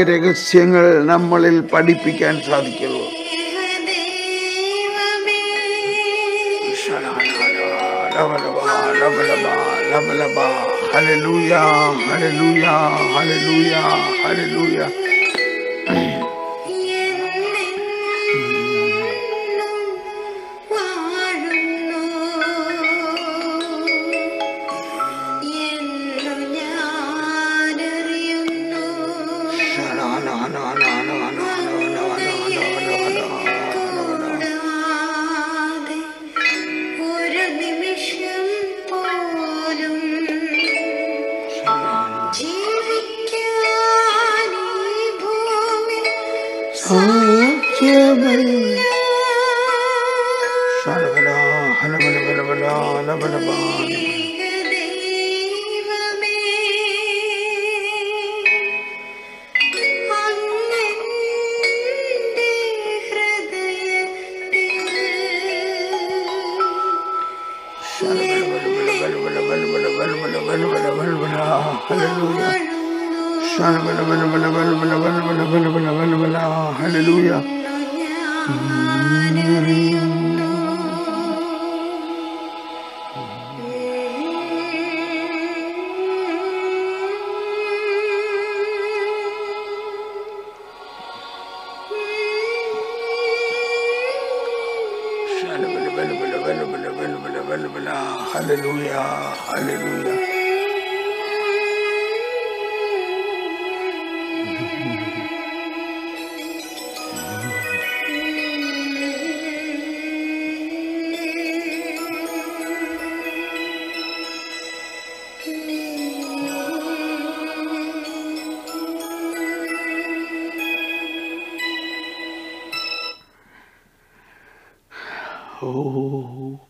രഹസ്യങ്ങൾ നമ്മളിൽ പഠിപ്പിക്കാൻ സാധിക്കുള്ളൂ. ഹലലൂയ ഹലലൂയ ഹലലൂയ ഹലലൂയ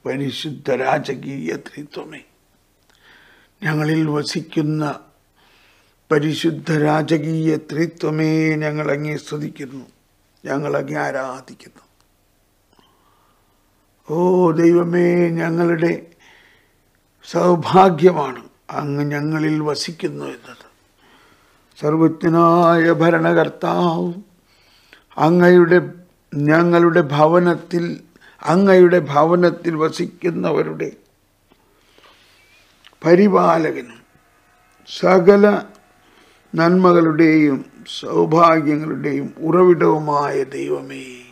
പരിശുദ്ധ രാജകീയ ത്രിത്വമേ ഞങ്ങളിൽ വസിക്കുന്ന പരിശുദ്ധ രാജകീയ ത്രിത്വമേ ഞങ്ങൾ അങ്ങേ സ്തുതിക്കുന്നു. ഞങ്ങൾ അങ്ങേ ആരാധിക്കുന്നു. ഓ ദൈവമേ ഞങ്ങളുടെ സൗഭാഗ്യമാണ് അങ്ങ് ഞങ്ങളിൽ വസിക്കുന്നു എന്നത്. സർവജ്ഞനായ ഭരണകർത്താവ് അങ്ങയുടെ ഞങ്ങളുടെ ഭവനത്തിൽ അങ്ങയുടെ ഭവനത്തിൽ വസിക്കുന്നവരുടെ പരിപാലകനും സകല നന്മകളുടെയും സൗഭാഗ്യങ്ങളുടെയും ഉറവിടവുമായ ദൈവമേ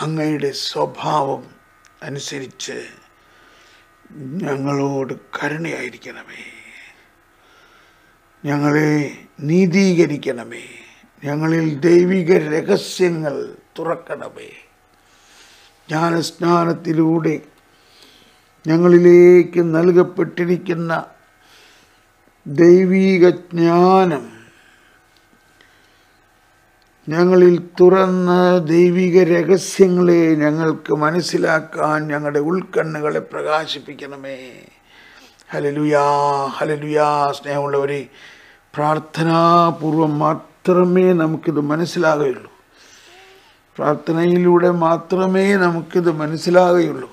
അങ്ങയുടെ സ്വഭാവം അനുസരിച്ച് ഞങ്ങളോട് കരുണയായിരിക്കണമേ. ഞങ്ങളെ നീതീകരിക്കണമേ. ഞങ്ങളിൽ ദൈവിക രഹസ്യങ്ങൾ തുറക്കണമേ. ജ്ഞാനസ്നാനത്തിലൂടെ ഞങ്ങളിലേക്ക് നൽകപ്പെട്ടിരിക്കുന്ന ദൈവീക ജ്ഞാനം ഞങ്ങളിൽ തുറന്ന ദൈവിക രഹസ്യങ്ങളെ ഞങ്ങൾക്ക് മനസ്സിലാക്കാൻ ഞങ്ങളുടെ ഉൾക്കണ്ണുകളെ പ്രകാശിപ്പിക്കണമേ. ഹലലുയാ ഹലലുയാ സ്നേഹമുള്ളവരെ പ്രാർത്ഥനാപൂർവം മാത്രമേ നമുക്കിത് മനസ്സിലാകുകയുള്ളൂ. പ്രാർത്ഥനയിലൂടെ മാത്രമേ നമുക്കിത് മനസ്സിലാകുകയുള്ളൂ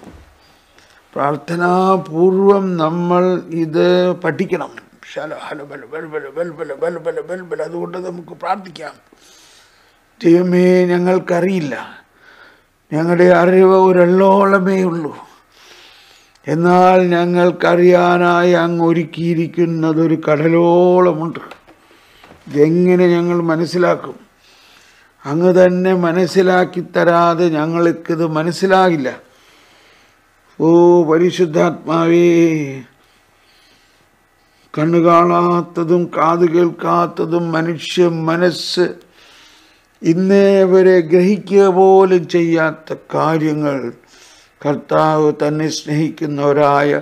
പ്രാർത്ഥനാപൂർവം നമ്മൾ ഇത് പഠിക്കണം ശല ഹല ബല ബല ബല ബല ബല അതുകൊണ്ട് നമുക്ക് പ്രാർത്ഥിക്കാം ദൈവമേ ഞങ്ങൾക്കറിയില്ല ഞങ്ങളുടെ അറിവ് ഒരെള്ളോളമേ ഉള്ളൂ എന്നാൽ ഞങ്ങൾക്കറിയാനായി അങ്ങ് ഒരുക്കിയിരിക്കുന്നതൊരു കടലോളമുണ്ട് ഇതെങ്ങനെ ഞങ്ങൾ മനസ്സിലാക്കും അങ്ങ് തന്നെ മനസ്സിലാക്കി തരാതെ ഞങ്ങൾക്കിത് മനസ്സിലാകില്ല. ഓ പരിശുദ്ധാത്മാവേ കണ്ണു കാണാത്തതും കാത് കേൾക്കാത്തതും മനുഷ്യ മനസ്സ് ഇന്നേ വരെ ഗ്രഹിക്കുക പോലും ചെയ്യാത്ത കാര്യങ്ങൾ കർത്താവ് തന്നെ സ്നേഹിക്കുന്നവരായ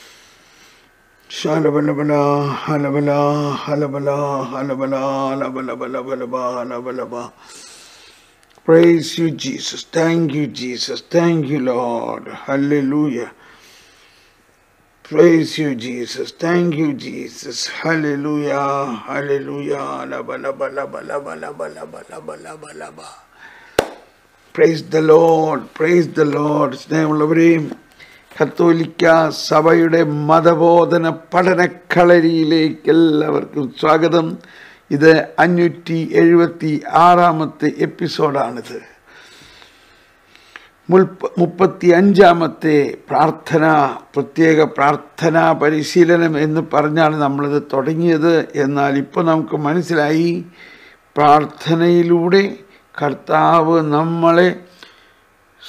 hallelujah halabala, halabala, halabala, Praise you, Jesus. Thank you, Jesus. Thank you, Lord. Hallelujah. Praise you, Jesus. Thank you, Jesus. Hallelujah. Hallelujah. Praise the Lord. Praise the Lord. His കത്തോലിക്ക സഭയുടെ മതബോധന പഠനക്കളരിയിലേക്ക് എല്ലാവർക്കും സ്വാഗതം. ഇത് അഞ്ഞൂറ്റി എഴുപത്തി ആറാമത്തെ എപ്പിസോഡാണിത്. മുപ്പത്തി അഞ്ചാമത്തെ പ്രാർത്ഥന പ്രത്യേക പ്രാർത്ഥനാ പരിശീലനം എന്ന് പറഞ്ഞാണ് നമ്മളിത് തുടങ്ങിയത്. എന്നാൽ ഇപ്പോൾ നമുക്ക് മനസ്സിലായി പ്രാർത്ഥനയിലൂടെ കർത്താവ് നമ്മളെ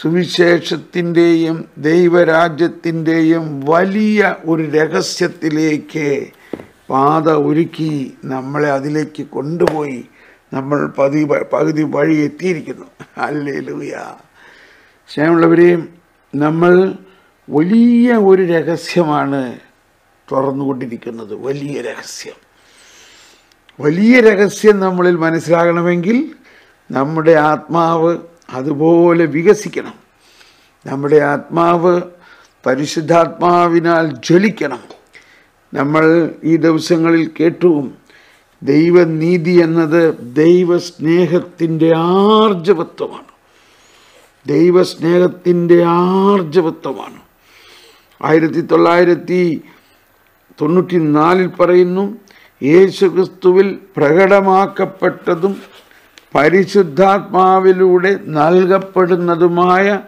സുവിശേഷത്തിന്റെയും ദൈവരാജ്യത്തിന്റെയും വലിയ ഒരു രഹസ്യത്തിലേക്ക് പാത ഒരുക്കി നമ്മളെ അതിലേക്ക് കൊണ്ടുപോയി നമ്മൾ പതി പകുതി വഴി എത്തിയിരിക്കുന്നു. അല്ലേ ലൂയ സ്നേഹമുള്ളവരെയും നമ്മൾ വലിയ ഒരു രഹസ്യമാണ് തുറന്നുകൊണ്ടിരിക്കുന്നത്. വലിയ രഹസ്യം. വലിയ രഹസ്യം നമ്മളിൽ മനസ്സിലാകണമെങ്കിൽ നമ്മുടെ ആത്മാവ് അതുപോലെ വികസിക്കണം. നമ്മുടെ ആത്മാവ് പരിശുദ്ധാത്മാവിനാൽ ജ്വലിക്കണം. നമ്മൾ ഈ ദിവസങ്ങളിൽ കേട്ടുവും ദൈവനീതി എന്നത് ദൈവസ്നേഹത്തിന്റെ ആർജവത്വമാണ്. ദൈവസ്നേഹത്തിന്റെ ആർജവത്വമാണ്. ആയിരത്തി തൊള്ളായിരത്തി തൊണ്ണൂറ്റി നാലിൽ പറയുന്നു യേശുക്രിസ്തുവിൽ പ്രകടമാക്കപ്പെട്ടതും പരിശുദ്ധാത്മാവിലൂടെ നൽകപ്പെടുന്നതുമായ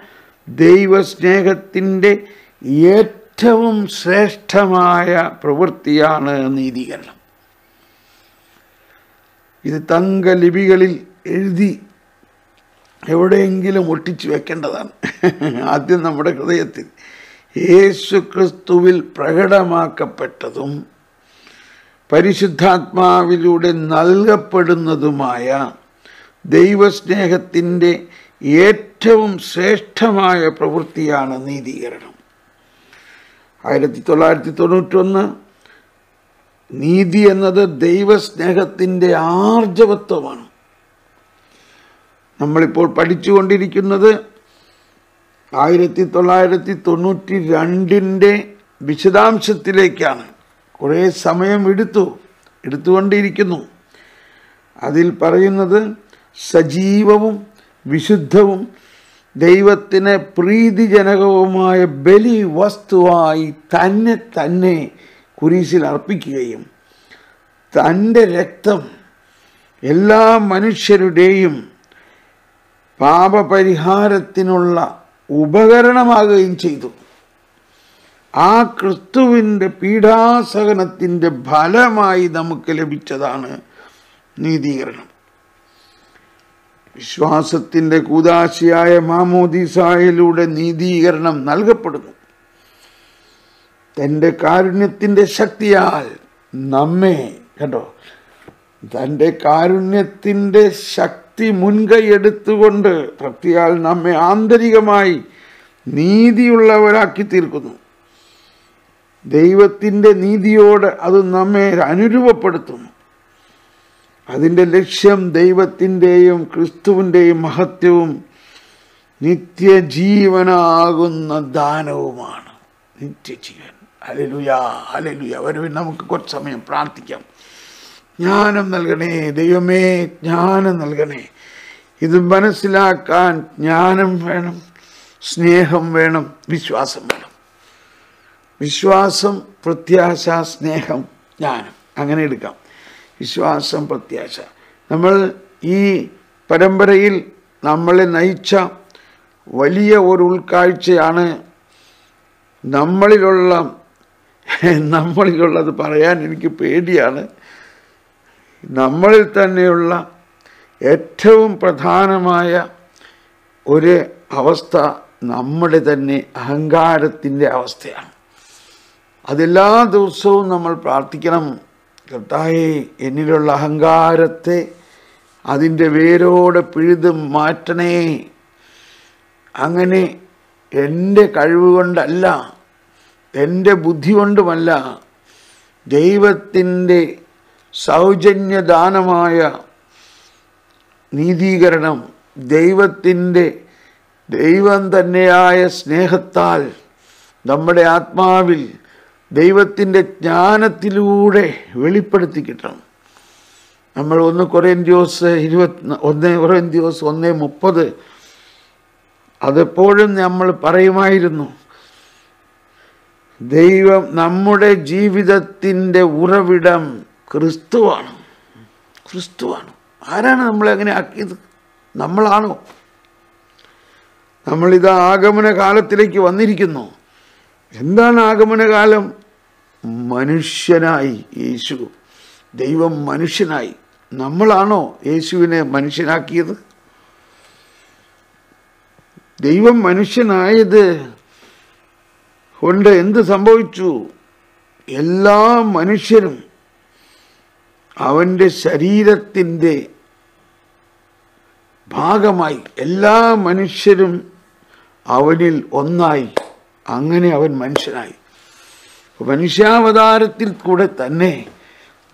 ദൈവസ്നേഹത്തിന്റെ ഏറ്റവും ശ്രേഷ്ഠമായ പ്രവൃത്തിയാണ് നീതീകരണം. ഇത് തങ്കലിപികളിൽ എഴുതി എവിടെയെങ്കിലും ഒട്ടിച്ചു വെക്കേണ്ടതാണ്. ആദ്യം നമ്മുടെ ഹൃദയത്തിൽ യേശു ക്രിസ്തുവിൽ പ്രകടമാക്കപ്പെട്ടതും പരിശുദ്ധാത്മാവിലൂടെ നൽകപ്പെടുന്നതുമായ ദൈവസ്നേഹത്തിന്റെ ഏറ്റവും ശ്രേഷ്ഠമായ പ്രവൃത്തിയാണ് നീതീകരണം. ആയിരത്തി തൊള്ളായിരത്തി തൊണ്ണൂറ്റൊന്ന് നീതി എന്നത് ദൈവസ്നേഹത്തിന്റെ ആർജവത്വമാണ്. നമ്മളിപ്പോൾ പഠിച്ചുകൊണ്ടിരിക്കുന്നത് ആയിരത്തി തൊള്ളായിരത്തി തൊണ്ണൂറ്റി രണ്ടിന്റെ വിശദാംശത്തിലേക്കാണ്. കുറേ സമയം എടുത്തു എടുത്തുകൊണ്ടിരിക്കുന്നു. അതിൽ പറയുന്നത് സജീവവും വിശുദ്ധവും ദൈവത്തിന് പ്രീതിജനകവുമായ ബലി വസ്തുവായി തന്നെ തന്നെ കുരിശിൽ അർപ്പിക്കുകയും തന്റെ രക്തം എല്ലാ മനുഷ്യരുടെയും പാപപരിഹാരത്തിനുള്ള ഉപകരണമാകുകയും ചെയ്തു. ആ ക്രിസ്തുവിന്റെ പീഡാസഹനത്തിന്റെ ഫലമായി നമുക്ക് ലഭിച്ചതാണ് നീതീകരണം. വിശ്വാസത്തിന്റെ കൂതാശിയായ മാമോദീസായിലൂടെ നീതീകരണം നൽകപ്പെടുന്നു. തന്റെ കാരുണ്യത്തിന്റെ ശക്തിയാൽ നമ്മെ കേട്ടോ തന്റെ കാരുണ്യത്തിന്റെ ശക്തി മുൻകൈ മുൻകൈയെടുത്തുകൊണ്ട് ഭക്തിയാൽ നമ്മെ ആന്തരികമായി നീതിയുള്ളവരാക്കി തീർക്കുന്നു. ദൈവത്തിന്റെ നീതിയോട് അത് നമ്മെ അനുരൂപപ്പെടുത്തുന്നു. അതിന്റെ ലക്ഷ്യം ദൈവത്തിന്റെയും ക്രിസ്തുവിന്റെയും മഹത്വവും നിത്യജീവനാകുന്ന ദാനവുമാണ്. നിത്യജീവൻ. അലലുയാ അലലുയ വരുവിൻ നമുക്ക് കുറച്ച് സമയം പ്രാർത്ഥിക്കാം. ജ്ഞാനം നൽകണേ ദൈവമേ ജ്ഞാനം നൽകണേ. ഇത് മനസ്സിലാക്കാൻ ജ്ഞാനം വേണം സ്നേഹം വേണം വിശ്വാസം വേണം. വിശ്വാസം പ്രത്യാശ സ്നേഹം ജ്ഞാനം. അങ്ങനെ എടുക്കാം. വിശ്വാസം പ്രത്യാശ. നമ്മൾ ഈ പരമ്പരയിൽ നമ്മളെ നയിച്ച വലിയ ഒരു ഉൾക്കാഴ്ചയാണ് നമ്മളിലുള്ള നമ്മളിലുള്ളത് പറയാൻ എനിക്ക് പേടിയാണ്. നമ്മളിൽ തന്നെയുള്ള ഏറ്റവും പ്രധാനമായ ഒരു അവസ്ഥ നമ്മുടെ തന്നെ അഹങ്കാരത്തിന്റെ അവസ്ഥയാണ്. അതെല്ലാ ദിവസവും നമ്മൾ പ്രാർത്ഥിക്കണം. കർത്തായെ എന്നിലുള്ള അഹങ്കാരത്തെ അതിന്റെ വേരോടെ പിഴുത് മാറ്റണേ. അങ്ങനെ എന്റെ കഴിവ് കൊണ്ടല്ല എന്റെ ബുദ്ധി കൊണ്ടുമല്ല ദൈവത്തിന്റെ സൗജന്യദാനമായ നീതീകരണം ദൈവത്തിന്റെ ദൈവം തന്നെയായ സ്നേഹത്താൽ നമ്മുടെ ആത്മാവിൽ ദൈവത്തിന്റെ ജ്ഞാനത്തിലൂടെ വെളിപ്പെടുത്തി കിട്ടണം നമ്മൾ ഒന്ന് കൊറേന്ത്യോസ് ഇരുപത്തി ഒന്ന് കൊറേന്ത്യോസ് ഒന്ന് മുപ്പത് അതെപ്പോഴും നമ്മൾ പറയുമായിരുന്നു. ദൈവം നമ്മുടെ ജീവിതത്തിന്റെ ഉറവിടം ക്രിസ്തുവാണ്. ക്രിസ്തുവാണ്. ആരാണ് നമ്മളെ അങ്ങനെ ആക്കിയത്? നമ്മളാണോ? നമ്മളിത് ആഗമന കാലത്തിലേക്ക് വന്നിരിക്കുന്നു. എന്താണ് ആഗമനകാലം? മനുഷ്യനായി യേശു. ദൈവം മനുഷ്യനായി. നമ്മളാണോ യേശുവിനെ മനുഷ്യനാക്കിയത്? ദൈവം മനുഷ്യനായത് കൊണ്ട് എന്ത് സംഭവിച്ചു? എല്ലാ മനുഷ്യരും അവന്റെ ശരീരത്തിന്റെ ഭാഗമായി എല്ലാ മനുഷ്യരും അവനിൽ ഒന്നായി. അങ്ങനെ അവൻ മനുഷ്യനായി. മനുഷ്യാവതാരത്തിൽ കൂടെ തന്നെ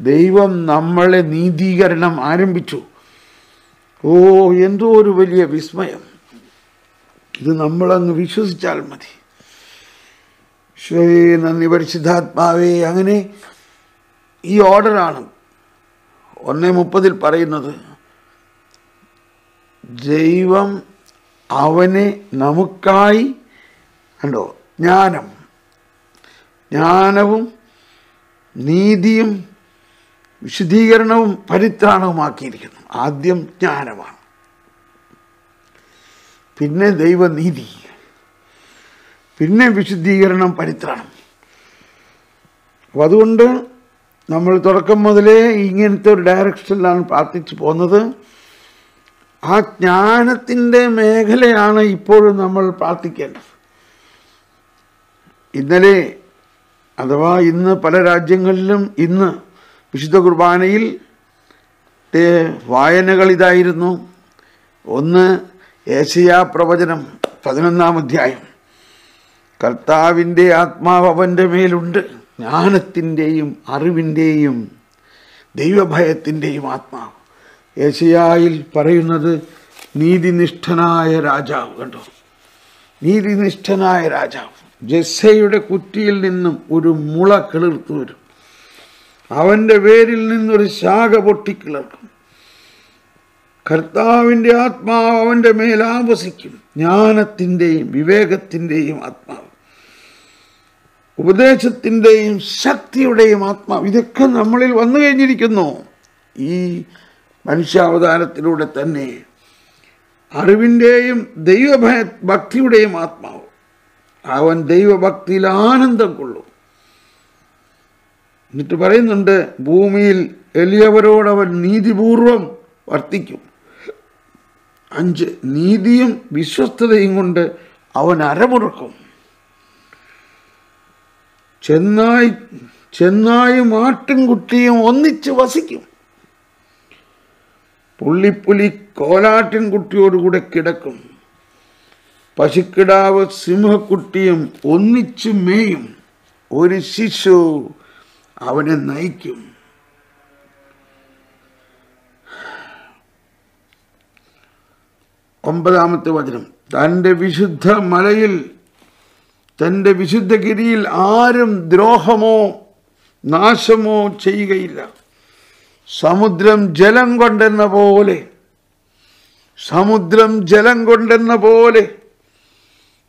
ദൈവം നമ്മളെ നീതീകരണം ആരംഭിച്ചു. ഓ എന്തോ ഒരു വലിയ വിസ്മയം. ഇത് നമ്മളങ്ങ് വിശ്വസിച്ചാൽ മതി. ശ്രീ നന്ദി പരിശുദ്ധാത്മാവേ. അങ്ങനെ ഈ ഓർഡറാണ് ഒന്നേ മുപ്പതിൽ പറയുന്നത്. ദൈവം അവനെ നമുക്കായി കണ്ടോ ജ്ഞാനം. ജ്ഞാനവും നീതിയും വിശുദ്ധീകരണവും പരിത്രാണവുമാക്കിയിരിക്കുന്നു. ആദ്യം ജ്ഞാനമാണ്. പിന്നെ ദൈവനീതി. പിന്നെ വിശുദ്ധീകരണം പരിത്രാണം. അപ്പം അതുകൊണ്ട് നമ്മൾ തുടക്കം മുതലേ ഇങ്ങനത്തെ ഒരു ഡയറക്ഷനിലാണ് പ്രാർത്ഥിച്ചു പോകുന്നത്. ആ ജ്ഞാനത്തിന്റെ മേഖലയാണ് ഇപ്പോഴും നമ്മൾ പ്രാർത്ഥിക്കേണ്ടത്. ഇന്നലെ അഥവാ ഇന്ന് പല രാജ്യങ്ങളിലും ഇന്ന് വിശുദ്ധ കുർബാനയിൽ വായനകൾ ഇതായിരുന്നു. ഒന്ന് ഏഷ്യാ പ്രവചനം പതിനൊന്നാം അധ്യായം. കർത്താവിന്റെ ആത്മാവ് അവന്റെ മേലുണ്ട്. ജ്ഞാനത്തിന്റെയും അറിവിന്റെയും ദൈവഭയത്തിന്റെയും ആത്മാവ്. ഏഷ്യായിൽ പറയുന്നത് നീതിനിഷ്ഠനായ രാജാവ് കണ്ടോ? നീതിനിഷ്ഠനായ രാജാവ്. ജസ്സയുടെ കുറ്റിയിൽ നിന്നും ഒരു മുള കിളിർത്തു വരും. അവന്റെ വേരിൽ നിന്നൊരു ശാഖ പൊട്ടിക്കിളർക്കും. കർത്താവിന്റെ ആത്മാവ് അവന്റെ മേൽ ആവസിക്കും. ജ്ഞാനത്തിന്റെയും വിവേകത്തിന്റെയും ആത്മാവ്. ഉപദേശത്തിന്റെയും ശക്തിയുടെയും ആത്മാവ്. ഇതൊക്കെ നമ്മളിൽ വന്നു കഴിഞ്ഞിരിക്കുന്നു. ഈ മനുഷ്യാവതാരത്തിലൂടെ തന്നെ അറിവിന്റെയും ദൈവഭയ ഭക്തിയുടെയും ആത്മാവ്. അവൻ ദൈവഭക്തിയിൽ ആനന്ദം കൊള്ളും. എന്നിട്ട് പറയുന്നുണ്ട് ഭൂമിയിൽ എളിയവരോടവൻ നീതിപൂർവം വർത്തിക്കും. അഞ്ച് നീതിയും വിശ്വസ്തതയും കൊണ്ട് അവൻ അരമുറക്കും. ചെന്നായി ചെന്നായും ആട്ടിൻകുട്ടിയും ഒന്നിച്ച് വസിക്കും. പുള്ളിപ്പുലി കോലാട്ടിൻകുട്ടിയോടുകൂടെ കിടക്കും. പശുക്കിടാവ് സിംഹക്കുട്ടിയും ഒന്നിച്ചു മേയും. ഒരു ശിശു അവനെ നയിക്കും. ഒമ്പതാമത്തെ വചനം. തന്റെ വിശുദ്ധ മലയിൽ തന്റെ വിശുദ്ധഗിരിയിൽ ആരും ദ്രോഹമോ നാശമോ ചെയ്യുകയില്ല. സമുദ്രം ജലം കൊണ്ടെന്ന പോലെ സമുദ്രം ജലം കൊണ്ടെന്ന പോലെ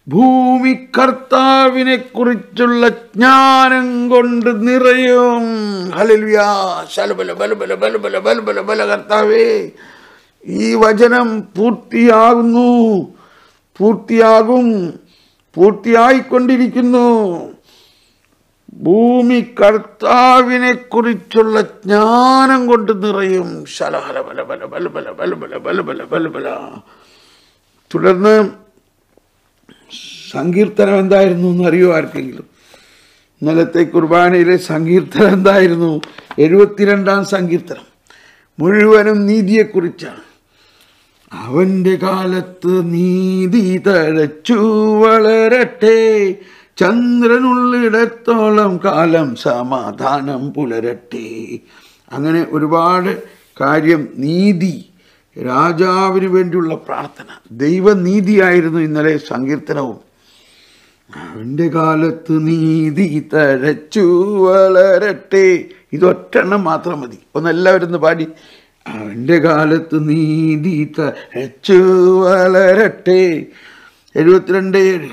ഭൂമി കർത്താവിനെ കുറിച്ചുള്ള ജ്ഞാനം കൊണ്ട് നിറയും ബലബല ബലബല ബലബല കർത്താവേ ഈ വചനം പൂർത്തിയാകുന്നു പൂർത്തിയാകും പൂർത്തിയായിക്കൊണ്ടിരിക്കുന്നു ഭൂമി കർത്താവിനെ കുറിച്ചുള്ള ജ്ഞാനം കൊണ്ട് നിറയും ശലഹല ബലബല ബല ബല ബല ബല ബല ബല ബല ബല ബല തുടർന്ന് സങ്കീർത്തനം എന്തായിരുന്നു എന്ന് അറിയോ ആർക്കെങ്കിലും? ഇന്നലത്തെ കുർബാനയിലെ സങ്കീർത്തനം എന്തായിരുന്നു? എഴുപത്തിരണ്ടാം സങ്കീർത്തനം. മുഴുവനും നീതിയെക്കുറിച്ചാണ്. അവന്റെ കാലത്ത് നീതി തഴച്ചു വളരട്ടെ. ചന്ദ്രനുള്ളിടത്തോളം കാലം സമാധാനം പുലരട്ടെ. അങ്ങനെ ഒരുപാട് കാര്യം നീതി രാജാവിന് വേണ്ടിയുള്ള പ്രാർത്ഥന ദൈവനീതിയായിരുന്നു ഇന്നലെ സങ്കീർത്തനവും. അവന്റെ കാലത്ത് നീതി തഴച്ചു വളരട്ടെ. ഇതൊറ്റെണ്ണം മാത്രം മതി. ഒന്നെല്ലാവരും ഒന്ന് പാടി. അവന്റെ കാലത്ത് നീതി തഴച്ചു വളരട്ടെ. എഴുപത്തിരണ്ട് ഏഴ്.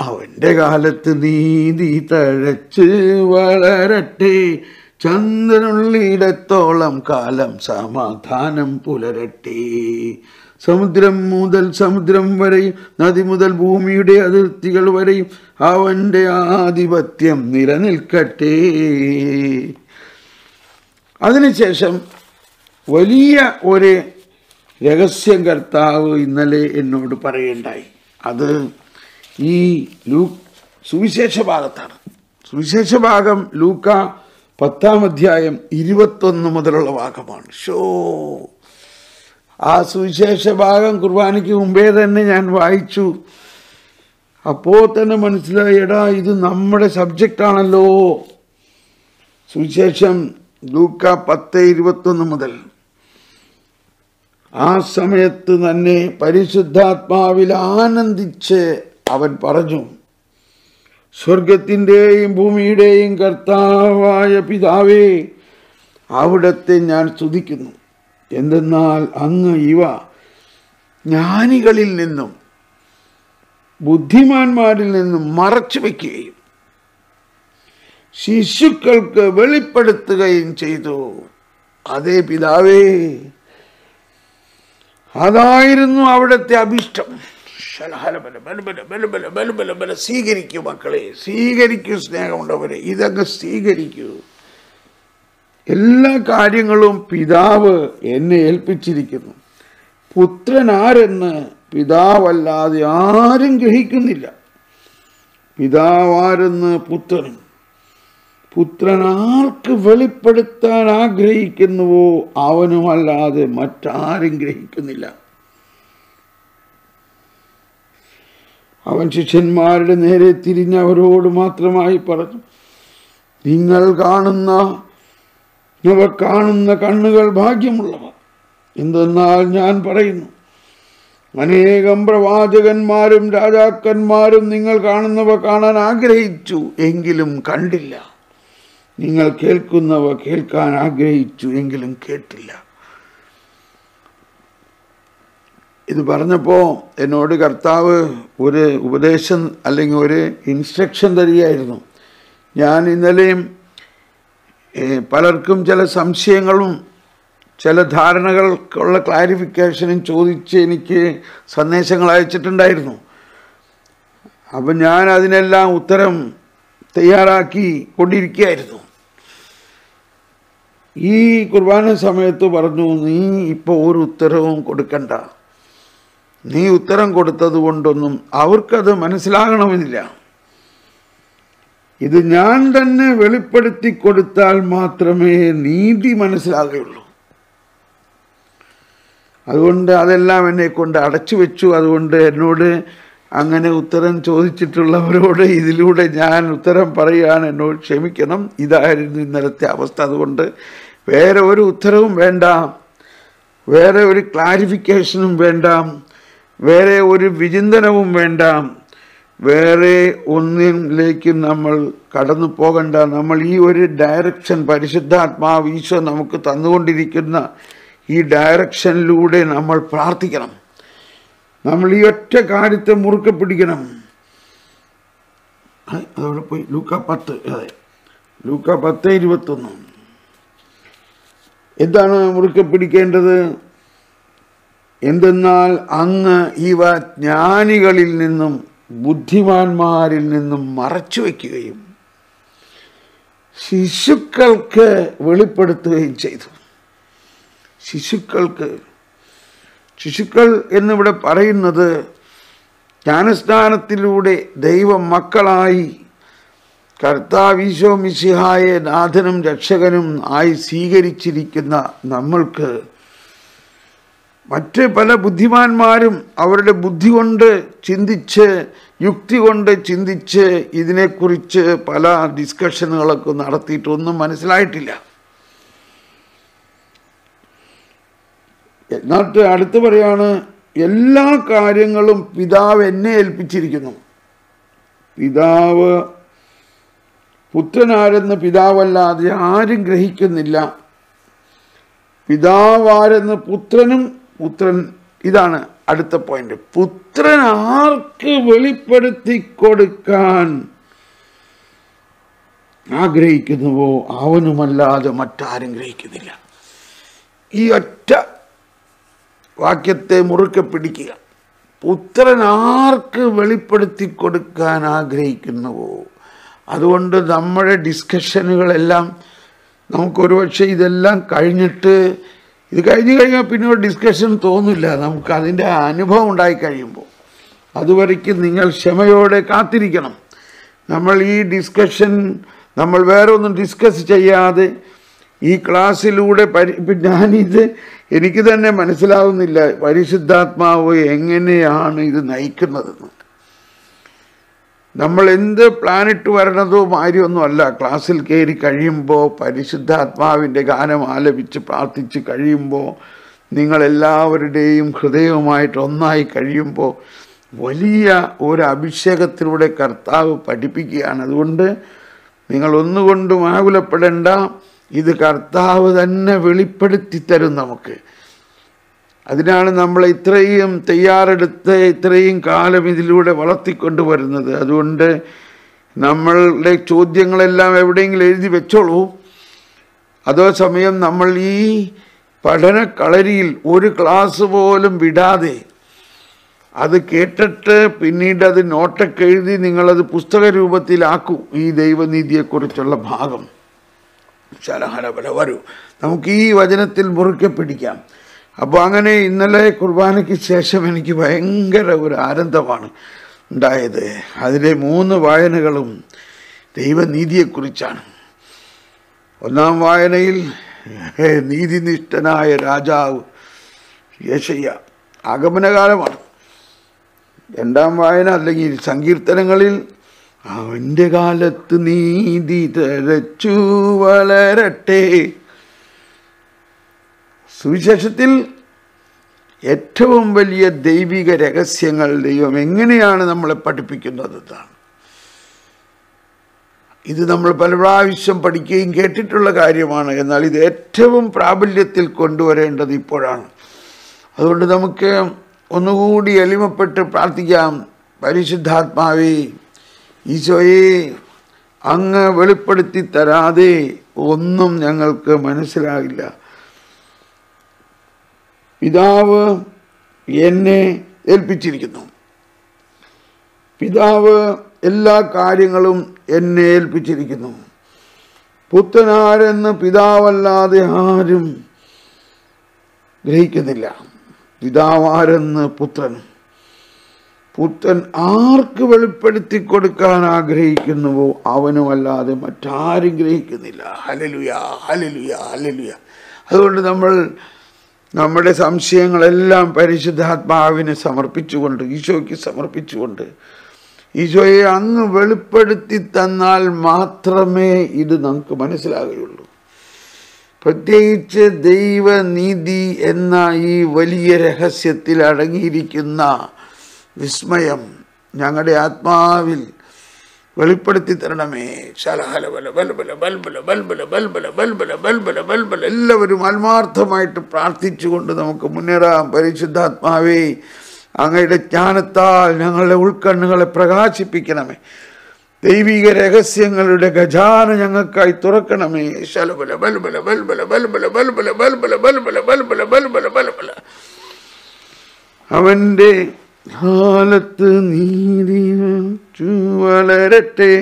അവന്റെ കാലത്ത് നീതി തഴച്ച് വളരട്ടെ. ചന്ദ്രനുള്ളിടത്തോളം കാലം സമാധാനം പുലരട്ടെ. സമുദ്രം മുതൽ സമുദ്രം വരെയും നദി മുതൽ ഭൂമിയുടെ അതിർത്തികൾ വരെയും അവന്റെ ആധിപത്യം നിലനിൽക്കട്ടെ. അതിനുശേഷം വലിയ ഒരു രഹസ്യം കർത്താവ് ഇന്നലെ എന്നോട് പറയുണ്ടായി. അത് ഈ ലൂ സുവിശേഷ ഭാഗത്താണ്. സുവിശേഷ ഭാഗം ലൂക്ക പത്താം അധ്യായം ഇരുപത്തൊന്ന് മുതലുള്ള ഭാഗമാണ്. ഷോ. ആ സുവിശേഷ ഭാഗം കുർബാനയ്ക്ക് മുമ്പേ തന്നെ ഞാൻ വായിച്ചു. അപ്പോൾ തന്നെ മനസ്സിലായി എടാ ഇത് നമ്മുടെ സബ്ജക്റ്റ് ആണല്ലോ. സുവിശേഷം ലൂക്ക പത്ത് ഇരുപത്തൊന്ന് മുതൽ. ആ സമയത്ത് തന്നെ പരിശുദ്ധാത്മാവിൽ ആനന്ദിച്ച് അവൻ പറഞ്ഞു സ്വർഗത്തിന്റെയും ഭൂമിയുടെയും കർത്താവായ പിതാവേ അവിടത്തെ ഞാൻ സ്തുതിക്കുന്നു. എന്തെന്നാൽ അങ്ങ് ഇവ ജ്ഞാനികളിൽ നിന്നും ബുദ്ധിമാന്മാരിൽ നിന്നും മറച്ചു വയ്ക്കുകയും ശിശുക്കൾക്ക് വെളിപ്പെടുത്തുകയും ചെയ്തു. അതേ പിതാവേ അതായിരുന്നു അവിടുത്തെ അഭിഷ്ടം. സ്വീകരിക്കൂ മക്കളെ സ്വീകരിക്കൂ സ്നേഹമുള്ളവരെ ഇതങ്ങ് സ്വീകരിക്കൂ. എല്ലാ കാര്യങ്ങളും പിതാവ് എന്നെ ഏൽപ്പിച്ചിരിക്കുന്നു. പുത്രൻ ആരെന്ന് പിതാവല്ലാതെ ആരും ഗ്രഹിക്കുന്നില്ല. പിതാവാരെന്ന് പുത്രനും പുത്രൻ. ആർക്ക് വെളിപ്പെടുത്താൻ ആഗ്രഹിക്കുന്നുവോ അവനുമല്ലാതെ മറ്റാരും ഗ്രഹിക്കുന്നില്ല. അവൻ ശിഷ്യന്മാരുടെ നേരെ തിരിഞ്ഞവരോട് മാത്രമായി പറഞ്ഞു നിങ്ങൾ കാണുന്ന ഇവ കാണുന്ന കണ്ണുകൾ ഭാഗ്യമുള്ളവ എന്തെന്നാൽ ഞാൻ പറയുന്നു അനേകം പ്രവാചകന്മാരും രാജാക്കന്മാരും നിങ്ങൾ കാണുന്നവ കാണാൻ ആഗ്രഹിച്ചു എങ്കിലും കണ്ടില്ല. നിങ്ങൾ കേൾക്കുന്നവ കേൾക്കാൻ ആഗ്രഹിച്ചു എങ്കിലും കേട്ടില്ല. ഇത് പറഞ്ഞപ്പോൾ എന്നോട് കർത്താവ് ഒരു ഉപദേശം അല്ലെങ്കിൽ ഒരു ഇൻസ്ട്രക്ഷൻ തരികയായിരുന്നു. ഞാൻ ഇന്നലെയും പലർക്കും ചില സംശയങ്ങളും ചില ധാരണകൾക്കുള്ള ക്ലാരിഫിക്കേഷനും ചോദിച്ച് എനിക്ക് സന്ദേശങ്ങൾ അയച്ചിട്ടുണ്ടായിരുന്നു. അപ്പം ഞാൻ അതിനെല്ലാം ഉത്തരം തയ്യാറാക്കി കൊണ്ടിരിക്കുകയായിരുന്നു. ഈ കുർബാന സമയത്ത് പറഞ്ഞു നീ ഇപ്പോൾ ഒരു ഉത്തരവും കൊടുക്കണ്ട. നീ ഉത്തരം കൊടുത്തത് കൊണ്ടൊന്നും അവർക്കത് മനസ്സിലാകണമെന്നില്ല. ഇത് ഞാൻ തന്നെ വെളിപ്പെടുത്തി കൊടുത്താൽ മാത്രമേ നീതി മനസ്സിലാകുകയുള്ളൂ. അതുകൊണ്ട് അതെല്ലാം എന്നെ കൊണ്ട് അടച്ചു വെച്ചു. അതുകൊണ്ട് എന്നോട് അങ്ങനെ ഉത്തരം ചോദിച്ചിട്ടുള്ളവരോട് ഇതിലൂടെ ഞാൻ ഉത്തരം പറയാൻ എന്നോട് ക്ഷമിക്കണം. ഇതായിരുന്നു ഇന്നലത്തെ അവസ്ഥ. അതുകൊണ്ട് വേറെ ഒരു ഉത്തരവും വേണ്ട. വേറെ ഒരു ക്ലാരിഫിക്കേഷനും വേണ്ട. വേറെ ഒരു വിചിന്തനവും വേണ്ട. വേറെ ഒന്നിലേക്ക് നമ്മൾ കടന്നു പോകണ്ട നമ്മൾ ഈ ഒരു ഡയറക്ഷൻ പരിശുദ്ധാത്മാവ് ഈശോ നമുക്ക് തന്നുകൊണ്ടിരിക്കുന്ന ഈ ഡയറക്ഷനിലൂടെ നമ്മൾ പ്രാർത്ഥിക്കണം. നമ്മൾ ഈ ഒറ്റ കാര്യത്തെ മുറുക്കെ പിടിക്കണം. അതോടെ പോയി. ലൂക്ക പത്ത് അതെ. ലൂക്ക പത്ത് ഇരുപത്തൊന്ന്. എന്താണ് മുറുക്കെ പിടിക്കേണ്ടത്? എന്തെന്നാൽ അങ്ങ് ഇവ ജ്ഞാനികളിൽ നിന്നും ബുദ്ധിമാന്മാരിൽ നിന്നും മറച്ചു വയ്ക്കുകയും ശിശുക്കൾക്ക് വെളിപ്പെടുത്തുകയും ചെയ്തു. ശിശുക്കൾക്ക് ശിശുക്കൾ എന്നിവിടെ പറയുന്നത് ജ്ഞാനസ്നാനത്തിലൂടെ ദൈവം മക്കളായി കർത്താവീശോ മിശിഹായെ നാഥനും രക്ഷകനും ആയി സ്വീകരിച്ചിരിക്കുന്ന നമ്മൾക്ക് മറ്റ് പല ബുദ്ധിമാന്മാരും അവരുടെ ബുദ്ധി കൊണ്ട് ചിന്തിച്ച് യുക്തി കൊണ്ട് ചിന്തിച്ച് ഇതിനെക്കുറിച്ച് പല ഡിസ്കഷനുകളൊക്കെ നടത്തിയിട്ടൊന്നും മനസ്സിലായിട്ടില്ല. എന്നിട്ട് അടുത്ത് പറയാണ് എല്ലാ കാര്യങ്ങളും പിതാവ് എന്നെ ഏൽപ്പിച്ചിരിക്കുന്നു. പിതാവ് പുത്രനാരെന്ന് പിതാവല്ലാതെ ആരും ഗ്രഹിക്കുന്നില്ല. പിതാവാരെന്ന് പുത്രനും പുത്രൻ ഇതാണ് അടുത്ത പോയിന്റ് പുത്രൻ ആർക്ക് വെളിപ്പെടുത്തി കൊടുക്കാൻ ആഗ്രഹിക്കുന്നുവോ? അവനുമല്ലാതെ മറ്റാരും ഗ്രഹിക്കുന്നില്ല. ഈ ഒറ്റ വാക്യത്തെ മുറുക്കെ പിടിക്കുക. പുത്രൻ ആർക്ക് വെളിപ്പെടുത്തി കൊടുക്കാൻ ആഗ്രഹിക്കുന്നുവോ? അതുകൊണ്ട് നമ്മുടെ ഡിസ്കഷനുകളെല്ലാം നമുക്കൊരു പക്ഷേ ഇതെല്ലാം കഴിഞ്ഞിട്ട് ഇത് കഴിഞ്ഞു കഴിഞ്ഞാൽ പിന്നെ ഒരു ഡിസ്കഷൻ തോന്നില്ല. നമുക്ക് അതിന്റെ അനുഭവം ഉണ്ടായി കഴിയുമ്പോൾ. അതുവരയ്ക്ക് നിങ്ങൾ ക്ഷമയോടെ കാത്തിരിക്കണം. നമ്മൾ ഈ ഡിസ്കഷൻ നമ്മൾ വേറെ ഒന്നും ഡിസ്കസ് ചെയ്യാതെ ഈ ക്ലാസ്സിലൂടെ പരി ഞാനിത് എനിക്ക് തന്നെ മനസ്സിലാവുന്നില്ല. പരിശുദ്ധാത്മാവ് എങ്ങനെയാണ് ഇത് നയിക്കുന്നതെന്ന്. നമ്മൾ എന്ത് പ്ലാനിട്ട് വരണതോ കാര്യമൊന്നും അല്ല ക്ലാസ്സിൽ കയറി കഴിയുമ്പോൾ പരിശുദ്ധാത്മാവിന്റെ ഗാനം ആലപിച്ച് പ്രാർത്ഥിച്ച് കഴിയുമ്പോൾ നിങ്ങളെല്ലാവരുടെയും ഹൃദയവുമായിട്ട് ഒന്നായി കഴിയുമ്പോൾ വലിയ ഒരു അഭിഷേകത്തിലൂടെ കർത്താവ് പഠിപ്പിക്കുകയാണ്. അതുകൊണ്ട് നിങ്ങൾ ഒന്നുകൊണ്ടും ആകുലപ്പെടേണ്ട. ഇത് കർത്താവ് തന്നെ വെളിപ്പെടുത്തി തരും നമുക്ക്. അതിനാണ് നമ്മൾ ഇത്രയും തയ്യാറെടുത്ത് ഇത്രയും കാലം ഇതിലൂടെ വളർത്തിക്കൊണ്ടുവരുന്നത്. അതുകൊണ്ട് നമ്മളുടെ ചോദ്യങ്ങളെല്ലാം എവിടെയെങ്കിലും എഴുതി വെച്ചോളൂ. അതേ സമയം നമ്മൾ ഈ പഠനക്കളരിയിൽ ഒരു ക്ലാസ് പോലും വിടാതെ അത് കേട്ടിട്ട് പിന്നീട് അത് നോട്ടൊക്കെ എഴുതി നിങ്ങളത് പുസ്തക രൂപത്തിലാക്കൂ. ഈ ദൈവനീതിയെക്കുറിച്ചുള്ള ഭാഗം. ശലഹല വരൂ. നമുക്ക് ഈ വചനത്തിൽ മുറുക്കെ പിടിക്കാം. അപ്പോൾ അങ്ങനെ ഇന്നലെ കുർബാനയ്ക്ക് ശേഷം എനിക്ക് ഭയങ്കര ഒരു ആനന്ദമാണ് ഉണ്ടായത്. അതിലെ മൂന്ന് വായനകളും ദൈവനീതിയെക്കുറിച്ചാണ്. ഒന്നാം വായനയിൽ നീതിനിഷ്ഠനായ രാജാവ് യേശയ്യ. ആഗമനകാലമാണ്. രണ്ടാം വായന അല്ലെങ്കിൽ സങ്കീർത്തനങ്ങളിൽ അവന്റെ കാലത്ത് നീതി തരച്ചു വളരട്ടെ സുവിശേഷത്തിൽ ഏറ്റവും വലിയ ദൈവിക രഹസ്യങ്ങൾ ദൈവം എങ്ങനെയാണ് നമ്മളെ പഠിപ്പിക്കുന്നത് ഇത് നമ്മൾ പല പ്രാവശ്യം പഠിക്കുകയും കേട്ടിട്ടുള്ള കാര്യമാണ്. എന്നാൽ ഇത് ഏറ്റവും പ്രാബല്യത്തിൽ കൊണ്ടുവരേണ്ടത് ഇപ്പോഴാണ്. അതുകൊണ്ട് നമുക്ക് ഒന്നുകൂടി എളിമപ്പെട്ട് പ്രാർത്ഥിക്കാം. പരിശുദ്ധാത്മാവേ ഈശോയെ അങ്ങ് വെളിപ്പെടുത്തി തരാതെ ഒന്നും ഞങ്ങൾക്ക് മനസ്സിലാകില്ല. പിതാവ് എന്നെ ഏൽപ്പിച്ചിരിക്കുന്നു. പിതാവ് എല്ലാ കാര്യങ്ങളും എന്നെ ഏൽപ്പിച്ചിരിക്കുന്നു. പുത്തനാരെന്ന് പിതാവല്ലാതെ ആരും ഗ്രഹിക്കുന്നില്ല. പിതാവാരെന്ന് പുത്രൻ. പുത്രൻ ആർക്ക് വെളിപ്പെടുത്തി കൊടുക്കാൻ ആഗ്രഹിക്കുന്നുവോ അവനുമല്ലാതെ മറ്റാരും ഗ്രഹിക്കുന്നില്ല. ഹലലുയ ഹലലുയ ഹലലുയ അതുകൊണ്ട് നമ്മൾ നമ്മുടെ സംശയങ്ങളെല്ലാം പരിശുദ്ധാത്മാവിനെ സമർപ്പിച്ചുകൊണ്ട് ഈശോയ്ക്ക് സമർപ്പിച്ചുകൊണ്ട്. ഈശോയെ അങ്ങ് വെളിപ്പെടുത്തി തന്നാൽ മാത്രമേ ഇത് നമുക്ക് മനസ്സിലാകുകയുള്ളൂ. പ്രത്യേകിച്ച് ദൈവനീതി എന്ന ഈ വലിയ രഹസ്യത്തിൽ അടങ്ങിയിരിക്കുന്ന വിസ്മയം ഞങ്ങളുടെ ആത്മാവിൽ വെളിപ്പെടുത്തി തരണമേ ശലഹലബല ബൽബല ബൽബല ബൽബല ബൽബല ബൽബല ബൽബല ബൽബല എല്ലാവരും ആത്മാർത്ഥമായിട്ട് പ്രാർത്ഥിച്ചുകൊണ്ട് നമുക്ക് മുന്നേറാം പരിശുദ്ധാത്മാവേ അങ്ങയുടെ ജ്ഞാനത്താൽ ഞങ്ങളുടെ ഉൾക്കണ്ണുകളെ പ്രകാശിപ്പിക്കണമേ ദൈവിക രഹസ്യങ്ങളുടെ ഖജാന ഞങ്ങൾക്കായി തുറക്കണമേ ശലബല ബൽബല ബൽബല ബൽബല ബൽബല ബൽബല ബൽബല ബൽബല ബൽബല ബൽബല അവന്റെ കാലത്ത് നീതി വളരട്ടെ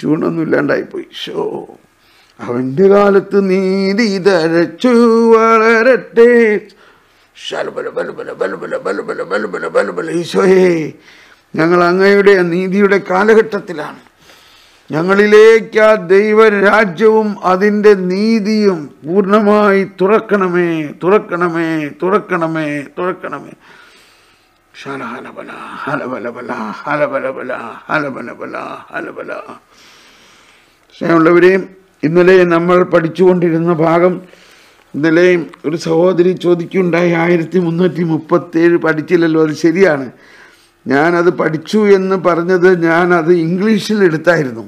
ചൂണൊന്നും ഇല്ലാണ്ടായിപ്പോയി ഷോ അവന്റെ കാലത്ത് നീതി തരച്ചു വളരട്ടെ ഈശോയെ ഞങ്ങൾ അങ്ങയുടെ നീതിയുടെ കാലഘട്ടത്തിലാണ് ഞങ്ങളിലേക്ക് ആ ദൈവരാജ്യവും അതിന്റെ നീതിയും പൂർണമായി തുറക്കണമേ തുറക്കണമേ തുറക്കണമേ തുറക്കണമേ ഹലബല ഹലബലബല ഹലബലബല ഹലബലബല ഹലബല സ്നേഹമുള്ളവരെ ഇന്നലെ നമ്മൾ പഠിച്ചുകൊണ്ടിരുന്ന ഭാഗം ഇന്നലെ ഒരു സഹോദരി ചോദിക്കുണ്ടായി ആയിരത്തി മുന്നൂറ്റി മുപ്പത്തേഴ് പഠിച്ചില്ലല്ലോ അത് ശരിയാണ്. ഞാനത് പഠിച്ചു എന്ന് പറഞ്ഞത് ഞാൻ അത് ഇംഗ്ലീഷിൽ എടുത്തായിരുന്നു.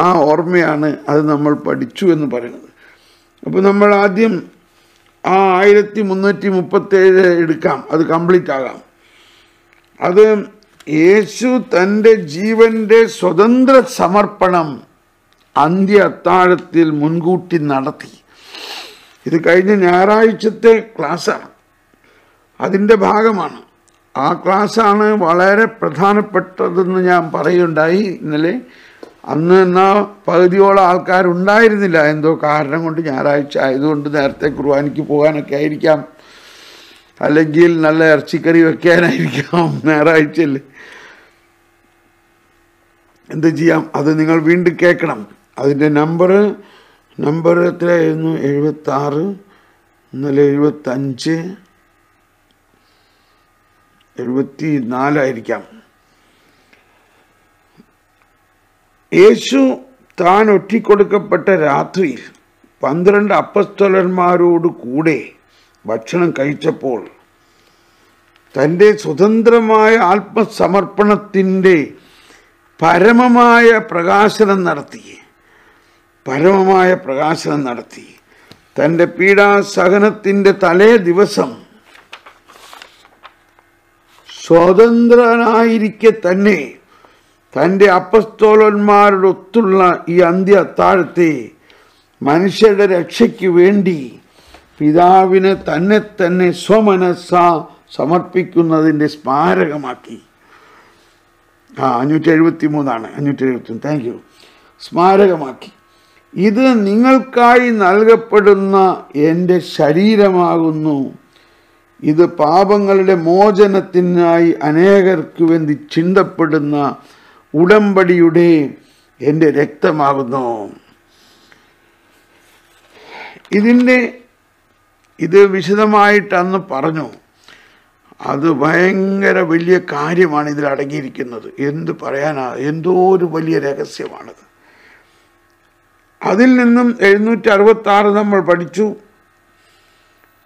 ആ ഓർമ്മയാണ് അത് നമ്മൾ പഠിച്ചു എന്ന് പറയുന്നത്. അപ്പോൾ നമ്മൾ ആദ്യം ആ ആയിരത്തി മുന്നൂറ്റി മുപ്പത്തേഴ് എടുക്കാം അത് കംപ്ലീറ്റ് ആകാം. അത് യേശു തന്റെ ജീവന്റെ സ്വതന്ത്ര സമർപ്പണം അന്ത്യ അത്താഴത്തിൽ മുൻകൂട്ടി നടത്തി. ഇത് കഴിഞ്ഞ ഞായറാഴ്ചത്തെ ക്ലാസ്സാണ്. അതിന്റെ ഭാഗമാണ്. ആ ക്ലാസ്സാണ് വളരെ പ്രധാനപ്പെട്ടതെന്ന് ഞാൻ പറയുണ്ടായി ഇന്നലെ അന്ന് എന്നാ പകുതിയോളം ആൾക്കാരുണ്ടായിരുന്നില്ല. എന്തോ കാരണം കൊണ്ട് ഞായറാഴ്ച ആയതുകൊണ്ട് നേരത്തെ കുർബാനയ്ക്ക് പോകാനൊക്കെ ആയിരിക്കാം. അല്ലെങ്കിൽ നല്ല ഇറച്ചിക്കറി വെക്കാനായിരിക്കാം. ഞായറാഴ്ചയിൽ. എന്ത് ചെയ്യാം? അത് നിങ്ങൾ വീണ്ടും കേൾക്കണം. അതിന്റെ നമ്പർ നമ്പർ എത്രയായിരുന്നു? എഴുപത്തി ആറ് ഇന്നലെ എഴുപത്തഞ്ച് എഴുപത്തി നാലായിരിക്കാം യേശു താൻ ഒറ്റിക്കൊടുക്കപ്പെട്ട രാത്രിയിൽ പന്ത്രണ്ട് അപ്പസ്തലന്മാരോട് കൂടെ ഭക്ഷണം കഴിച്ചപ്പോൾ തന്റെ സ്വതന്ത്രമായ ആത്മസമർപ്പണത്തിന്റെ പരമമായ പ്രകാശനം നടത്തി. പരമമായ പ്രകാശനം നടത്തി. തന്റെ പീഡാസഹനത്തിന്റെ തലേ ദിവസം സ്വതന്ത്രനായിരിക്കെ തന്നെ തന്റെ അപ്പസ്തോലന്മാരോടൊത്തുള്ള ഈ അന്ത്യ അത്താഴത്തെ മനുഷ്യരുടെ രക്ഷയ്ക്ക് വേണ്ടി പിതാവിന് തന്നെ തന്നെ സ്വമനസ്സ സമർപ്പിക്കുന്നതിന്റെ സ്മാരകമാക്കി. ആ അഞ്ഞൂറ്റി എഴുപത്തി മൂന്നാണ് അഞ്ഞൂറ്റി എഴുപത്തി മൂന്ന് താങ്ക് യു സ്മാരകമാക്കി. ഇത് നിങ്ങൾക്കായി നൽകപ്പെടുന്ന എന്റെ ശരീരമാകുന്നു. ഇത് പാപങ്ങളുടെ മോചനത്തിനായി അനേകർക്ക് വേണ്ടി ചിന്തപ്പെടുന്ന ഉടമ്പടിയുടെ എന്റെ രക്തമാകുന്നു. ഇതിന്റെ ഇത് വിശദമായിട്ട് അന്ന് പറഞ്ഞു. അത് ഭയങ്കര വലിയ കാര്യമാണ് ഇതിൽ അടങ്ങിയിരിക്കുന്നത്. എന്ത് പറയാനാ എന്തോ ഒരു വലിയ രഹസ്യമാണത്. അതിൽ നിന്നും എഴുന്നൂറ്റി അറുപത്തി ആറ് നമ്മൾ പഠിച്ചു.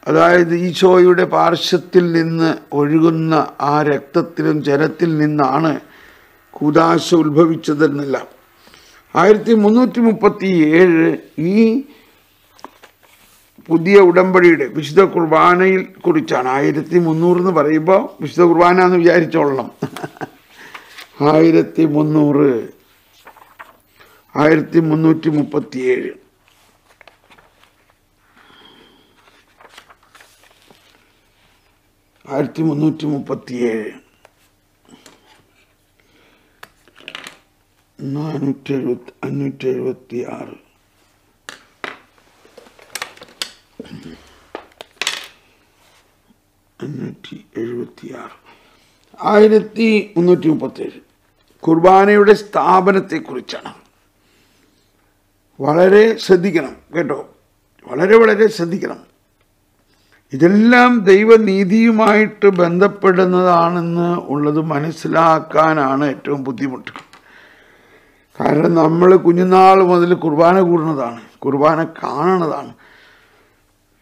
അതായത് ഈശോയുടെ പാർശ്വത്തിൽ നിന്ന് ഒഴുകുന്ന ആ രക്തത്തിലും ജലത്തിൽ നിന്നാണ് കൂതാശ ഉത്ഭവിച്ചതെന്നില്ല. ആയിരത്തി മുന്നൂറ്റി മുപ്പത്തി ഏഴ് ഈ പുതിയ ഉടമ്പടിയുടെ വിശുദ്ധ കുർബാനയിൽ കുറിച്ചാണ്. ആയിരത്തി മുന്നൂറ് എന്ന് പറയുമ്പോൾ വിശുദ്ധ കുർബാന എന്ന് വിചാരിച്ചോളണം. ആയിരത്തി മുന്നൂറ്. ആയിരത്തി മുന്നൂറ്റി മുപ്പത്തി ഏഴ് ആയിരത്തി മുന്നൂറ്റി മുപ്പത്തി ഏഴ് നാനൂറ്റി എഴുപത്തി അഞ്ഞൂറ്റി എഴുപത്തി ആറ് അഞ്ഞൂറ്റി എഴുപത്തി ആറ് ആയിരത്തി മുന്നൂറ്റി മുപ്പത്തേഴ്. കുർബാനയുടെ സ്ഥാപനത്തെക്കുറിച്ചാണ്. വളരെ ശ്രദ്ധിക്കണം കേട്ടോ. വളരെ വളരെ ശ്രദ്ധിക്കണം. ഇതെല്ലാം ദൈവനീതിയുമായിട്ട് ബന്ധപ്പെടുന്നതാണെന്ന് ഉള്ളത് മനസ്സിലാക്കാനാണ് ഏറ്റവും ബുദ്ധിമുട്ട്. കാരണം നമ്മൾ കുഞ്ഞുനാൾ മുതൽ കുർബാന കൂടുന്നതാണ്. കുർബാന കാണുന്നതാണ്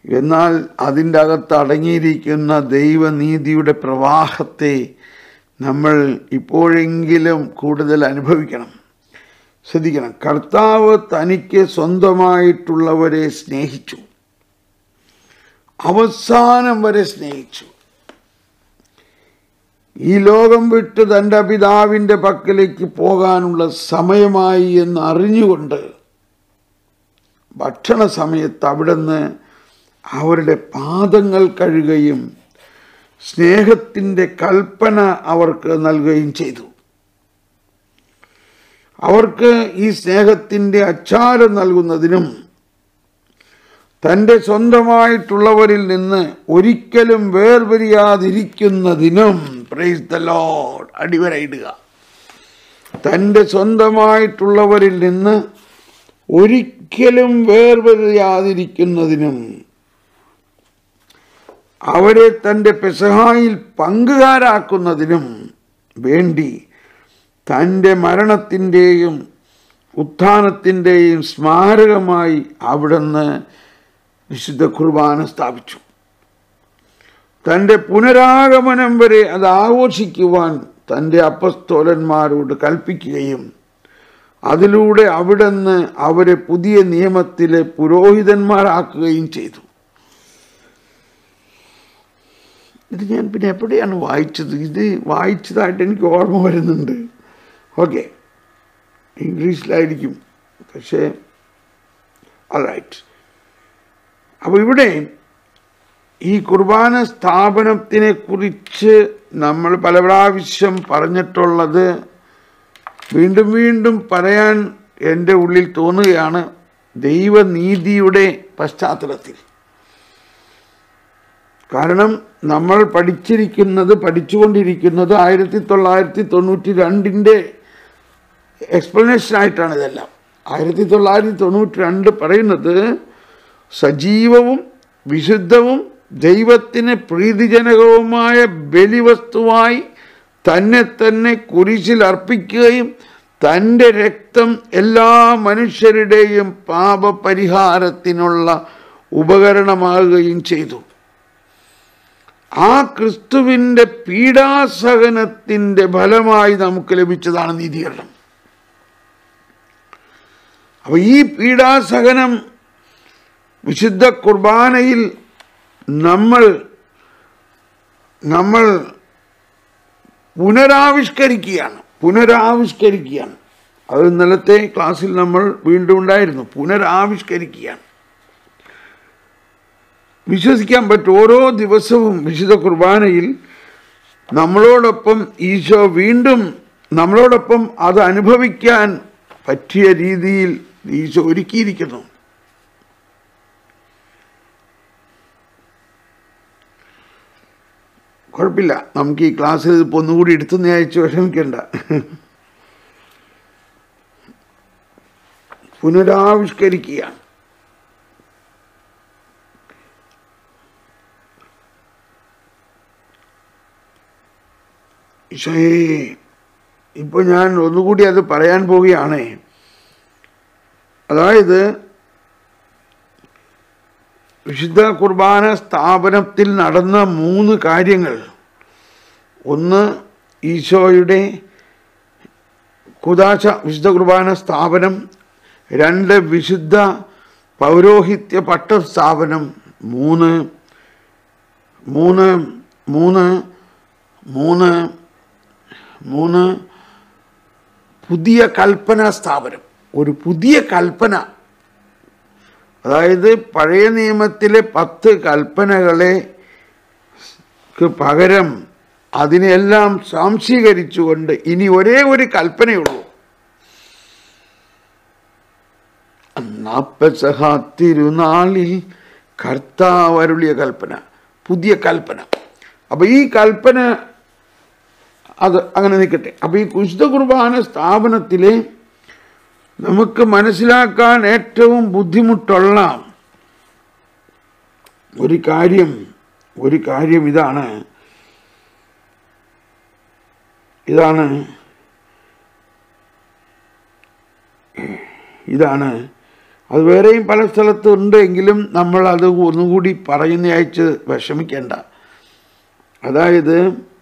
എന്നാൽ അതിന്റെ അകത്ത് അടങ്ങിയിരിക്കുന്ന ദൈവനീതിയുടെ പ്രവാഹത്തെ നമ്മൾ ഇപ്പോഴെങ്കിലും കൂടുതൽ അനുഭവിക്കണം. ശ്രദ്ധിക്കണം. കർത്താവ് തനിക്ക് സ്വന്തമായിട്ടുള്ളവരെ സ്നേഹിച്ചു. അവസാനം വരെ സ്നേഹിച്ചു. ഈ ലോകം വിട്ട് തന്റെ പിതാവിന്റെ പക്കലേക്ക് പോകാനുള്ള സമയമായി എന്ന് അറിഞ്ഞുകൊണ്ട് ഭക്ഷണ സമയത്ത് അവിടുന്ന് അവരുടെ പാദങ്ങൾ കഴുകുകയും സ്നേഹത്തിന്റെ കൽപ്പന അവർക്ക് നൽകുകയും ചെയ്തു. അവർക്ക് ഈ സ്നേഹത്തിന്റെ അച്ചാരം നൽകുന്നതിനും തന്റെ സ്വന്തമായിട്ടുള്ളവരിൽ നിന്ന് ഒരിക്കലും വേർപിരിയാതിരിക്കുന്നതിനും പ്രൈസ് ദ ലോഡ് അടിവരയിടുക. തന്റെ സ്വന്തമായിട്ടുള്ളവരിൽ നിന്ന് ഒരിക്കലും വേർപിരിയാതിരിക്കുന്നതിനും അവരെ തന്റെ പെസഹായിൽ പങ്കുകാരാക്കുന്നതിനും വേണ്ടി തന്റെ മരണത്തിന്റെയും ഉത്ഥാനത്തിന്റെയും സ്മാരകമായി അവിടുന്ന് വിശുദ്ധ കുർബാന സ്ഥാപിച്ചു. തന്റെ പുനരാഗമനം വരെ അത് ആഘോഷിക്കുവാൻ തന്റെ അപ്പസ്തോലന്മാരോട് കൽപ്പിക്കുകയും അതിലൂടെ അവിടുന്ന് അവരെ പുതിയ നിയമത്തിലെ പുരോഹിതന്മാരാക്കുകയും ചെയ്തു. ഇത് ഞാൻ പിന്നെ എവിടെയാണ് വായിച്ചത്? ഇത് വായിച്ചതായിട്ട് എനിക്ക് ഓർമ്മ വരുന്നുണ്ട്. ഓക്കെ ഇംഗ്ലീഷിലായിരിക്കും. പക്ഷേ റൈറ്റ് അപ്പോൾ ഇവിടെ ഈ കുർബാന സ്ഥാപനത്തിനെ കുറിച്ച് നമ്മൾ പല പ്രാവശ്യം പറഞ്ഞിട്ടുള്ളത് വീണ്ടും വീണ്ടും പറയാൻ എന്റെ ഉള്ളിൽ തോന്നുകയാണ് ദൈവനീതിയുടെ പശ്ചാത്തലത്തിൽ. കാരണം നമ്മൾ പഠിച്ചിരിക്കുന്നത് പഠിച്ചുകൊണ്ടിരിക്കുന്നത് ആയിരത്തി തൊള്ളായിരത്തി തൊണ്ണൂറ്റി രണ്ടിന്റെ എക്സ്പ്ലനേഷനായിട്ടാണ് ഇതെല്ലാം. ആയിരത്തി തൊള്ളായിരത്തി തൊണ്ണൂറ്റി രണ്ട് പറയുന്നത് സജീവവും വിശുദ്ധവും ദൈവത്തിന് പ്രീതിജനകവുമായ ബലിവസ്തുവായി തന്നെ തന്നെ കുരിശിൽ അർപ്പിക്കുകയും തന്റെ രക്തം എല്ലാ മനുഷ്യരുടെയും പാപപരിഹാരത്തിനുള്ള ഉപകരണമാകുകയും ചെയ്തു. ആ ക്രിസ്തുവിന്റെ പീഡാസഹനത്തിന്റെ ഫലമായി നമുക്ക് ലഭിച്ചതാണ് നീതീകരണം. അപ്പോൾ ഈ പീഡാസഹനം വിശുദ്ധ കുർബാനയിൽ നമ്മൾ നമ്മൾ പുനരാവിഷ്കരിക്കുകയാണ് പുനരാവിഷ്കരിക്കുകയാണ്. അത് ഇന്നലത്തെ ക്ലാസ്സിൽ നമ്മൾ വീണ്ടും ഉണ്ടായിരുന്നു പുനരാവിഷ്കരിക്കുകയാണ്. വിശ്വസിക്കാൻ പറ്റും. ഓരോ ദിവസവും വിശുദ്ധ കുർബാനയിൽ നമ്മളോടൊപ്പം ഈശോ വീണ്ടും നമ്മളോടൊപ്പം അത് അനുഭവിക്കാൻ പറ്റിയ രീതിയിൽ ഈശോ ഒരുക്കിയിരിക്കുന്നു. കുഴപ്പമില്ല. നമുക്ക് ഈ ക്ലാസ്സിൽ ഇപ്പോൾ ഒന്നുകൂടി എടുത്തുനിന്ന് അയച്ച് വിഷമിക്കണ്ട. പുനരാവിഷ്കരിക്കുകയാണ്. ഈശോയെ ഇപ്പോൾ ഞാൻ ഒന്നുകൂടി അത് പറയാൻ പോവുകയാണ്. അതായത് വിശുദ്ധ കുർബാന സ്ഥാപനത്തിൽ നടന്ന മൂന്ന് കാര്യങ്ങൾ. ഒന്ന് ഈശോയുടെ കുദാശ വിശുദ്ധ കുർബാന സ്ഥാപനം. രണ്ട് വിശുദ്ധ പൗരോഹിത്യ പട്ട സ്ഥാപനം മൂന്ന് മൂന്ന് മൂന്ന് മൂന്ന് മൂന്ന് പുതിയ കൽപ്പന സ്ഥാപനം. ഒരു പുതിയ കൽപ്പന. അതായത് പഴയ നിയമത്തിലെ പത്ത് കൽപ്പനകളെ പകരം അതിനെല്ലാം സാംശീകരിച്ചുകൊണ്ട് ഇനി ഒരേ ഒരു കൽപ്പനയുള്ളൂ നാപ്പസഹ തിരുനാളിൽ കർത്താവരുളിയ കൽപ്പന പുതിയ കൽപ്പന. അപ്പൊ ഈ കൽപ്പന അത് അങ്ങനെ നിൽക്കട്ടെ. അപ്പോൾ ഈ വിശുദ്ധ കുർബാന സ്ഥാപനത്തിൽ നമുക്ക് മനസ്സിലാക്കാൻ ഏറ്റവും ബുദ്ധിമുട്ടുള്ള ഒരു കാര്യം ഒരു കാര്യം ഇതാണ്. ഇതാണ് ഇതാണ്. അത് വേറെയും പല സ്ഥലത്തും ഉണ്ടെങ്കിലും നമ്മൾ അത് ഒന്നുകൂടി പറയുന്നയച്ച് വിഷമിക്കേണ്ട. അതായത്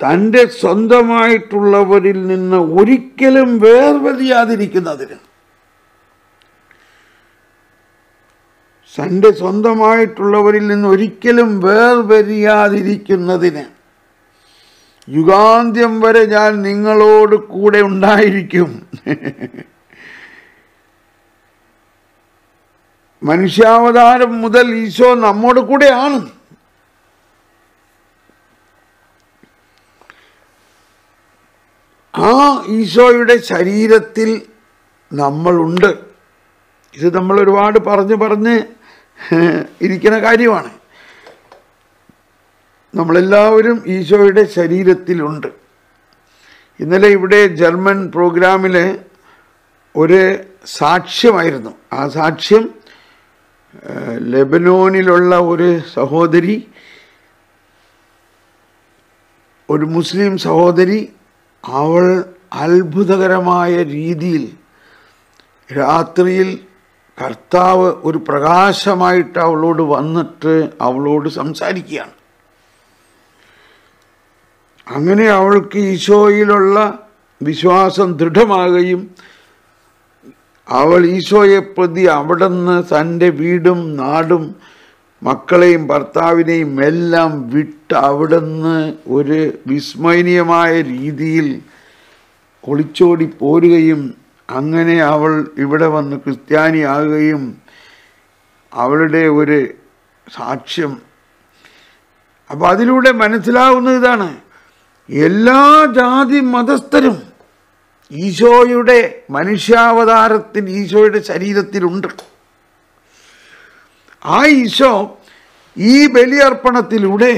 തന്റെ സ്വന്തമായിട്ടുള്ളവരിൽ നിന്ന് ഒരിക്കലും വേർവതിയാതിരിക്കുന്നതിന് തന്റെ സ്വന്തമായിട്ടുള്ളവരിൽ നിന്ന് ഒരിക്കലും വേർവരിയാതിരിക്കുന്നതിന് യുഗാന്ത്യം വരെ ഞാൻ നിങ്ങളോട് കൂടെ ഉണ്ടായിരിക്കും. മനുഷ്യാവതാരം മുതൽ ഈശോ നമ്മോട് കൂടെയാണ്. ആ ഈശോയുടെ ശരീരത്തിൽ നമ്മളുണ്ട്. ഇത് നമ്മൾ ഒരുപാട് പറഞ്ഞ് പറഞ്ഞ് ഇരിക്കുന്ന കാര്യമാണ്. നമ്മളെല്ലാവരും ഈശോയുടെ ശരീരത്തിലുണ്ട്. ഇന്നലെ ഇവിടെ ജർമ്മൻ പ്രോഗ്രാമിൽ ഒരു സാക്ഷ്യമായിരുന്നു. ആ സാക്ഷ്യം ലെബനോനിലുള്ള ഒരു സഹോദരി ഒരു മുസ്ലിം സഹോദരി അവൾ അത്ഭുതകരമായ രീതിയിൽ രാത്രിയിൽ കർത്താവ് ഒരു പ്രകാശമായിട്ട് അവളോട് വന്നിട്ട് അവളോട് സംസാരിക്കുകയാണ്. അങ്ങനെ അവൾക്ക് ഈശോയിലുള്ള വിശ്വാസം ദൃഢമാകുകയും അവൾ ഈശോയെ പ്രതി അവിടുന്ന് തന്റെ വീടും നാടും മക്കളെയും ഭർത്താവിനെയും എല്ലാം വിട്ട് അവിടുന്ന് ഒരു വിസ്മയനീയമായ രീതിയിൽ കൊളിച്ചോടി പോരുകയും അങ്ങനെ അവൾ ഇവിടെ വന്ന് ക്രിസ്ത്യാനിയാകുകയും അവളുടെ ഒരു സാക്ഷ്യം. അപ്പം അതിലൂടെ മനസ്സിലാവുന്ന ഇതാണ്. എല്ലാ ജാതി മതസ്ഥരും ഈശോയുടെ മനുഷ്യാവതാരത്തിൽ ഈശോയുടെ ശരീരത്തിലുണ്ട്. ആ ഈശോ ഈ ബലിയർപ്പണത്തിലൂടെ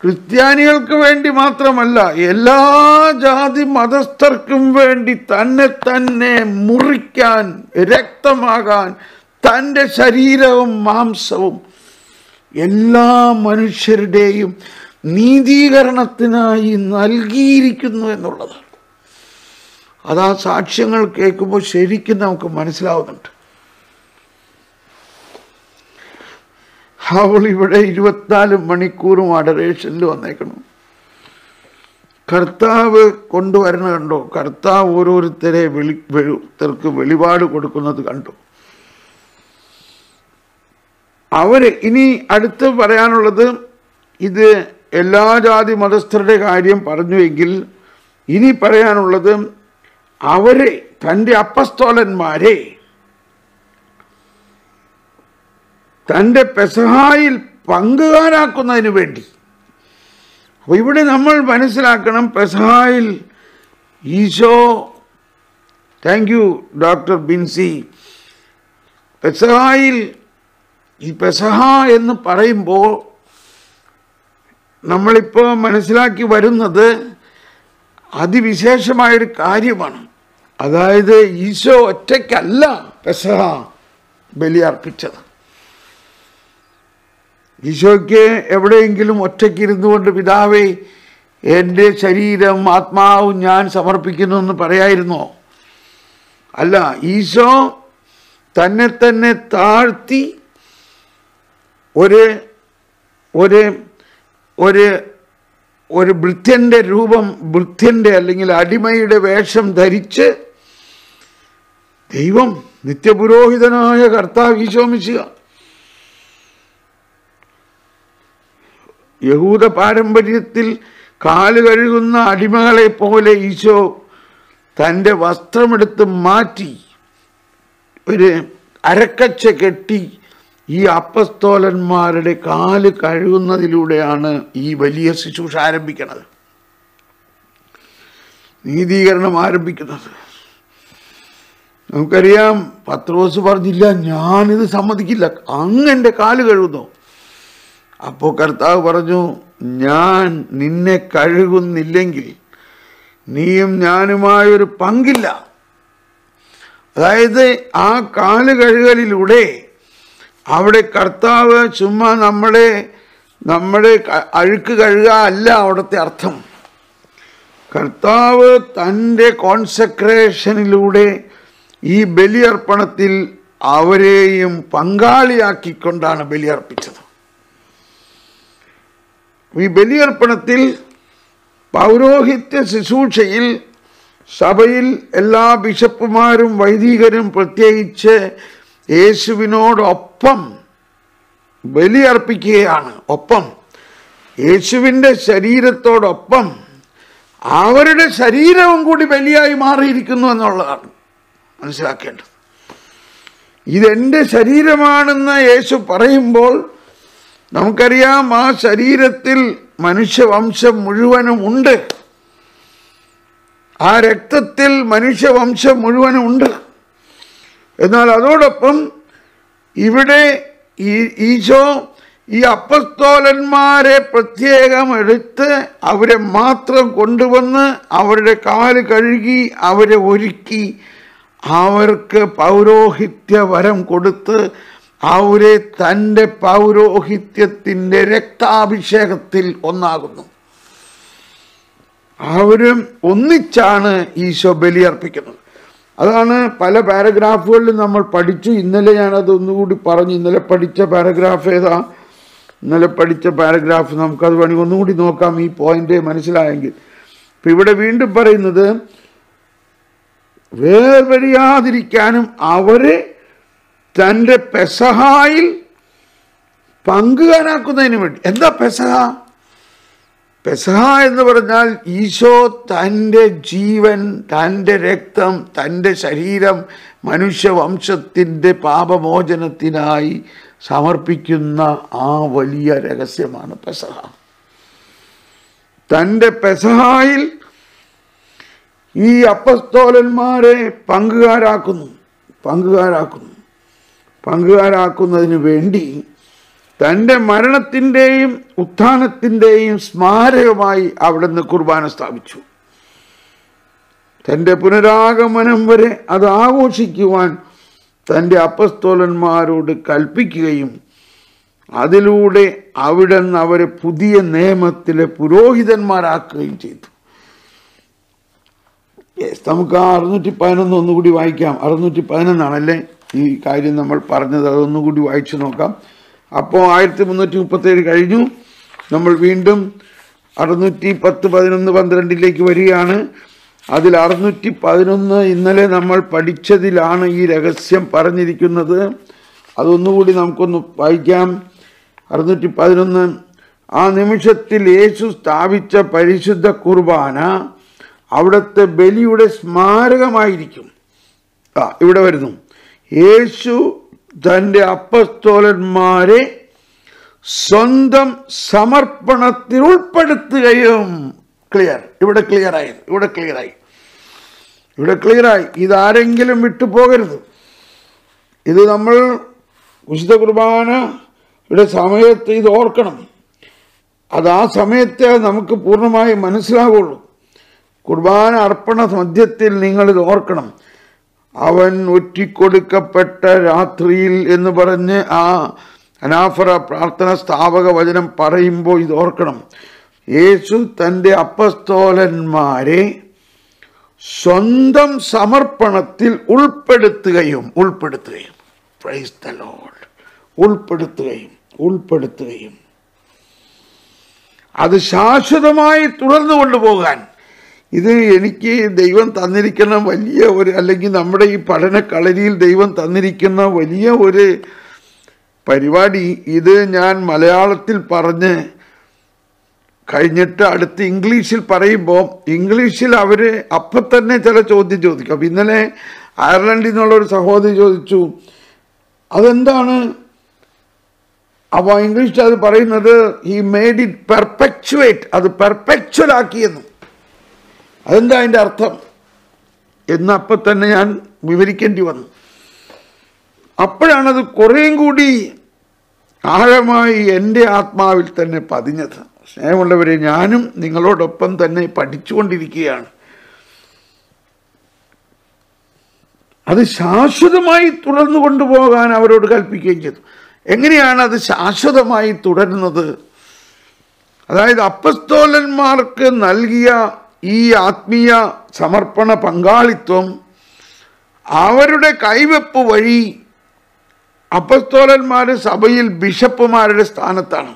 ക്രിസ്ത്യാനികൾക്ക് വേണ്ടി മാത്രമല്ല എല്ലാ ജാതി മതസ്ഥർക്കും വേണ്ടി തന്നെ തന്നെ മുറിക്കാൻ രക്തമാകാൻ തന്റെ ശരീരവും മാംസവും എല്ലാ മനുഷ്യരുടെയും നീതീകരണത്തിനായി നൽകിയിരിക്കുന്നു എന്നുള്ളതാണ് അതാ സാക്ഷ്യങ്ങൾ കേൾക്കുമ്പോൾ ശരിക്കും നമുക്ക് മനസ്സിലാവുന്നുണ്ട്. അവൾ ഇവിടെ ഇരുപത്തിനാല് മണിക്കൂറും അഡറേഷനിൽ വന്നേക്കണം. കർത്താവ് കൊണ്ടുവരണ കണ്ടോ? കർത്താവ് ഓരോരുത്തരെ വെളി വെളുത്തർക്ക് വെളിപാട് കൊടുക്കുന്നത് കണ്ടു. അവർ ഇനി അടുത്ത് പറയാനുള്ളത് ഇത് എല്ലാ ജാതി മതസ്ഥരുടെ കാര്യം പറഞ്ഞുവെങ്കിൽ ഇനി പറയാനുള്ളത് അവരെ തന്റെ അപ്പസ്തോലന്മാരെ തന്റെ പെസഹായിൽ പങ്കുകാരാക്കുന്നതിന് വേണ്ടി. അപ്പോൾ ഇവിടെ നമ്മൾ മനസ്സിലാക്കണം പെസഹായിൽ Eesho thank you doctor Binsy. പെസഹായിൽ ഈ പെസഹ എന്ന് പറയുമ്പോൾ നമ്മളിപ്പോൾ മനസ്സിലാക്കി വരുന്നത് അതിവിശേഷമായൊരു കാര്യമാണ്. അതായത് ഈശോ ഒറ്റയ്ക്കല്ല പെസഹ ബലിയർപ്പിച്ചത്. ഈശോയ്ക്ക് എവിടെയെങ്കിലും ഒറ്റയ്ക്കിരുന്നു കൊണ്ട് പിതാവേ എന്റെ ശരീരം ആത്മാവും ഞാൻ സമർപ്പിക്കുന്നു എന്ന് പറയായിരുന്നോ? അല്ല ഈശോ തന്നെ തന്നെ താഴ്ത്തി ഒരു ഒരു ഒരു ഒരു ഭൃത്യന്റെ രൂപം ഭൃത്യന്റെ അല്ലെങ്കിൽ അടിമയുടെ വേഷം ധരിച്ച് ദൈവം നിത്യപുരോഹിതനായ കർത്താവ് ഈശോ യഹൂദ പാരമ്പര്യത്തിൽ കാൽ കഴുകുന്ന അടിമകളെ പോലെ ഈശോ തന്റെ വസ്ത്രമെടുത്ത് മാറ്റി ഒരു അരക്കച്ച കെട്ടി ഈ അപ്പസ്തോലന്മാരുടെ കാൽ കഴുകുന്നതിലൂടെയാണ് ഈ വലിയ ശുശ്രൂഷ ആരംഭിക്കുന്നത് നീതീകരണം ആരംഭിക്കുന്നത്. നമുക്കറിയാം പത്രോസ് പറഞ്ഞില്ല ഞാനിത് സമ്മതിക്കില്ല അങ്ങ് എന്റെ കാൽ കഴുകുന്നു. അപ്പോൾ കർത്താവ് പറഞ്ഞു ഞാൻ നിന്നെ കഴുകുന്നില്ലെങ്കിൽ നീയും ഞാനുമായൊരു പങ്കില്ല. അതായത് ആ കാൽ കഴുകലിലൂടെ അവിടെ കർത്താവ് ചുമ്മാ നമ്മളെ നമ്മുടെ അഴുക്ക് കഴുകുക അല്ല അവിടുത്തെ അർത്ഥം. കർത്താവ് തന്റെ കോൺസെക്രേഷനിലൂടെ ഈ ബലിയർപ്പണത്തിൽ അവരെയും പങ്കാളിയാക്കിക്കൊണ്ടാണ് ബലിയർപ്പിച്ചത്. ഈ ബലിയർപ്പണത്തിൽ പൗരോഹിത്യ ശുശ്രൂഷയിൽ സഭയിൽ എല്ലാ ബിഷപ്പുമാരും വൈദികരും പ്രത്യേകിച്ച് യേശുവിനോടൊപ്പം ബലിയർപ്പിക്കുകയാണ്. ഒപ്പം യേശുവിന്റെ ശരീരത്തോടൊപ്പം അവരുടെ ശരീരവും കൂടി ബലിയായി മാറിയിരിക്കുന്നു എന്നുള്ളതാണ് മനസ്സിലാക്കേണ്ടത്. ഇതെന്റെ ശരീരമാണെന്ന് യേശു പറയുമ്പോൾ നമുക്കറിയാം ആ ശരീരത്തിൽ മനുഷ്യവംശം മുഴുവനും ഉണ്ട്. ആ രക്തത്തിൽ മനുഷ്യവംശം മുഴുവനും ഉണ്ട്. എന്നാൽ അതോടൊപ്പം ഇവിടെ ഈശോ ഈ അപ്പസ്തോലന്മാരെ പ്രത്യേകം എടുത്ത് അവരെ മാത്രം കൊണ്ടുവന്ന് അവരുടെ കാൽ കഴുകി അവരെ ഒരുക്കി അവർക്ക് പൗരോഹിത്യ വരം കൊടുത്ത് അവരെ തന്റെ പൗരോഹിത്യത്തിന്റെ രക്താഭിഷേകത്തിൽ ഒന്നാകുന്നു. അവരും ഒന്നിച്ചാണ് ഈശോ ബലിയർപ്പിക്കുന്നത്. അതാണ് പല പാരഗ്രാഫുകളിലും നമ്മൾ പഠിച്ചു. ഇന്നലെ ഞാനത് ഒന്നുകൂടി പറഞ്ഞു. ഇന്നലെ പഠിച്ച പാരഗ്രാഫ് ഏതാ? ഇന്നലെ പഠിച്ച പാരഗ്രാഫ് നമുക്കത് വേണമെങ്കിൽ ഒന്നുകൂടി നോക്കാം. ഈ പോയിന്റ് മനസ്സിലായെങ്കിൽ. ഇപ്പം ഇവിടെ വീണ്ടും പറയുന്നത് വേർവഴിയാതിരിക്കാനും അവരെ തന്റെ പെസഹായിൽ പങ്കുകാരാക്കുന്നതിന് വേണ്ടി. എന്താ പെസഹ? പെസഹ എന്ന് പറഞ്ഞാൽ ഈശോ തന്റെ ജീവൻ തന്റെ രക്തം തന്റെ ശരീരം മനുഷ്യവംശത്തിന്റെ പാപമോചനത്തിനായി സമർപ്പിക്കുന്ന ആ വലിയ രഹസ്യമാണ് പെസഹ. തന്റെ പെസഹായിൽ ഈ അപ്പസ്തോലന്മാരെ പങ്കുകാരാക്കുന്നു പങ്കുകാരാക്കുന്നു. പങ്കുകാരാക്കുന്നതിന് വേണ്ടി തന്റെ മരണത്തിന്റെയും ഉത്ഥാനത്തിന്റെയും സ്മാരകമായി അവിടുന്ന് കുർബാന സ്ഥാപിച്ചു. തന്റെ പുനരാഗമനം വരെ അത് ആഘോഷിക്കുവാൻ തന്റെ അപ്പസ്തോലന്മാരോട് കൽപ്പിക്കുകയും അതിലൂടെ അവിടെ നിന്ന് അവരെ പുതിയ നിയമത്തിലെ പുരോഹിതന്മാരാക്കുകയും ചെയ്തു. നമുക്ക് ആ അറുന്നൂറ്റി പതിനൊന്ന് ഒന്നുകൂടി വായിക്കാം. അറുന്നൂറ്റി പതിനൊന്നാണല്ലേ? ഈ കാര്യം നമ്മൾ പറഞ്ഞത് അതൊന്നുകൂടി വായിച്ചു നോക്കാം. അപ്പോൾ ആയിരത്തി മുന്നൂറ്റി മുപ്പത്തേഴ് കഴിഞ്ഞു. നമ്മൾ വീണ്ടും അറുന്നൂറ്റി പത്ത് പതിനൊന്ന് പന്ത്രണ്ടിലേക്ക് വരികയാണ്. അതിൽ അറുന്നൂറ്റി പതിനൊന്ന് ഇന്നലെ നമ്മൾ പഠിച്ചതിലാണ് ഈ രഹസ്യം പറഞ്ഞിരിക്കുന്നത്. അതൊന്നുകൂടി നമുക്കൊന്ന് വായിക്കാം. അറുന്നൂറ്റി പതിനൊന്ന് ആ നിമിഷത്തിൽ യേശു സ്ഥാപിച്ച പരിശുദ്ധ കുർബാന അവിടുത്തെ ബലിയുടെ സ്മാരകമായിരിക്കും. ആ ഇവിടെ വരുന്നു. യേശു തന്റെ അപ്പസ്തോലന്മാരെ സ്വന്തം സമർപ്പണത്തിൽ ഉൾപ്പെടുത്തുകയും ക്ലിയർ. ഇവിടെ ക്ലിയർ ആയി ഇവിടെ ക്ലിയർ ആയി ഇവിടെ ക്ലിയറായി. ഇതാരെങ്കിലും വിട്ടുപോകരുത്. ഇത് നമ്മൾ വിശുദ്ധ കുർബാനയുടെ സമയത്ത് ഇത് ഓർക്കണം. അത് ആ സമയത്തെ നമുക്ക് പൂർണമായി മനസ്സിലാവുള്ളൂ. കുർബാന അർപ്പണ മധ്യത്തിൽ നിങ്ങളിത് ഓർക്കണം. അവൻ ഒറ്റിക്കൊടുക്കപ്പെട്ട രാത്രിയിൽ എന്ന് പറഞ്ഞ് ആ അനാഫറ പ്രാർത്ഥന സ്ഥാപക വചനം പറയുമ്പോൾ ഇത് ഓർക്കണം. യേശു തന്റെ അപ്പസ്തോലന്മാരെ സ്വന്തം സമർപ്പണത്തിൽ ഉൾപ്പെടുത്തുകയും ഉൾപ്പെടുത്തുകയും. പ്രൈസ് ദ ലോഡ് ഉൾപ്പെടുത്തുകയും ഉൾപ്പെടുത്തുകയും. അത് ശാശ്വതമായി തുടർന്നു കൊണ്ടുപോകാൻ ഇത് എനിക്ക് ദൈവം തന്നിരിക്കുന്ന വലിയ ഒരു അല്ലെങ്കിൽ നമ്മുടെ ഈ പഠന കളരിയിൽ ദൈവം തന്നിരിക്കുന്ന വലിയ ഒരു പരിപാടി. ഇത് ഞാൻ മലയാളത്തിൽ പറഞ്ഞ് കഴിഞ്ഞിട്ട് അടുത്ത് ഇംഗ്ലീഷിൽ പറയുമ്പോൾ ഇംഗ്ലീഷിൽ അവർ അപ്പം തന്നെ ചില ചോദ്യം ചോദിക്കും. അപ്പം ഇന്നലെ അയർലൻഡിൽ നിന്നുള്ള ഒരു സഹോദരി ചോദിച്ചു അതെന്താണ്? അപ്പോൾ ഇംഗ്ലീഷിൽ അത് പറയുന്നത് ഹി മേഡ് ഇറ്റ് പെർപെക്ച്വേറ്റ് അത് പെർപെക്ച്വൽ ആക്കിയെന്ന്. അതെന്താ അതിന്റെ അർത്ഥം? എന്ന് അപ്പം തന്നെ ഞാൻ വിവരിക്കേണ്ടി വന്നു. അപ്പോഴാണത് കുറേയും കൂടി ആഴമായി എന്റെ ആത്മാവിൽ തന്നെ പതിഞ്ഞത്. സ്നേഹമുള്ളവരെ ഞാനും നിങ്ങളോടൊപ്പം തന്നെ പഠിച്ചുകൊണ്ടിരിക്കുകയാണ്. അത് ശാശ്വതമായി തുടർന്നു കൊണ്ടുപോകാൻ അവരോട് കൽപ്പിക്കുകയും ചെയ്തു. എങ്ങനെയാണ് അത് ശാശ്വതമായി തുടരുന്നത്? അതായത് അപ്പസ്തോലന്മാർക്ക് നൽകിയ ഈ ആത്മീയ സമർപ്പണ പങ്കാളിത്വം അവരുടെ കൈവെപ്പ് വഴി അപ്പസ്തോലന്മാർ സഭയിൽ ബിഷപ്പുമാരുടെ സ്ഥാനത്താണ്.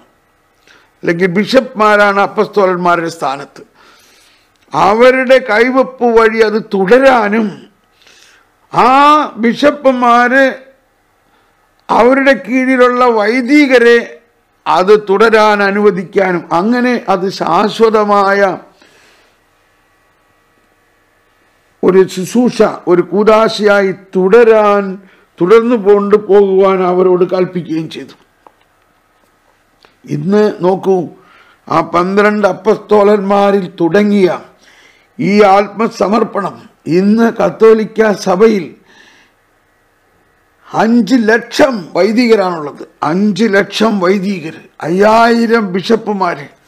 അല്ലെങ്കിൽ ബിഷപ്പ്മാരാണ് അപ്പസ്തോലന്മാരുടെ സ്ഥാനത്ത്. അവരുടെ കൈവെപ്പ് വഴി അത് തുടരാനും ആ ബിഷപ്പുമാർ അവരുടെ കീഴിലുള്ള വൈദികരെ അത് തുടരാൻ അനുവദിക്കാനും അങ്ങനെ അത് ശാശ്വതമായ ഒരു ശുശ്രൂഷ ഒരു കൂതാശയായി തുടരാൻ തുടർന്നു കൊണ്ടു പോകുവാൻ അവരോട് കൽപ്പിക്കുകയും ചെയ്തു. ഇന്ന് നോക്കൂ ആ പന്ത്രണ്ട് അപ്പസ്തോലന്മാരിൽ തുടങ്ങിയ ഈ ആത്മസമർപ്പണം ഇന്ന് കത്തോലിക്ക സഭയിൽ അഞ്ച് ലക്ഷം വൈദികരാണുള്ളത്. അഞ്ച് ലക്ഷം വൈദികർ അയ്യായിരം ബിഷപ്പുമാര്.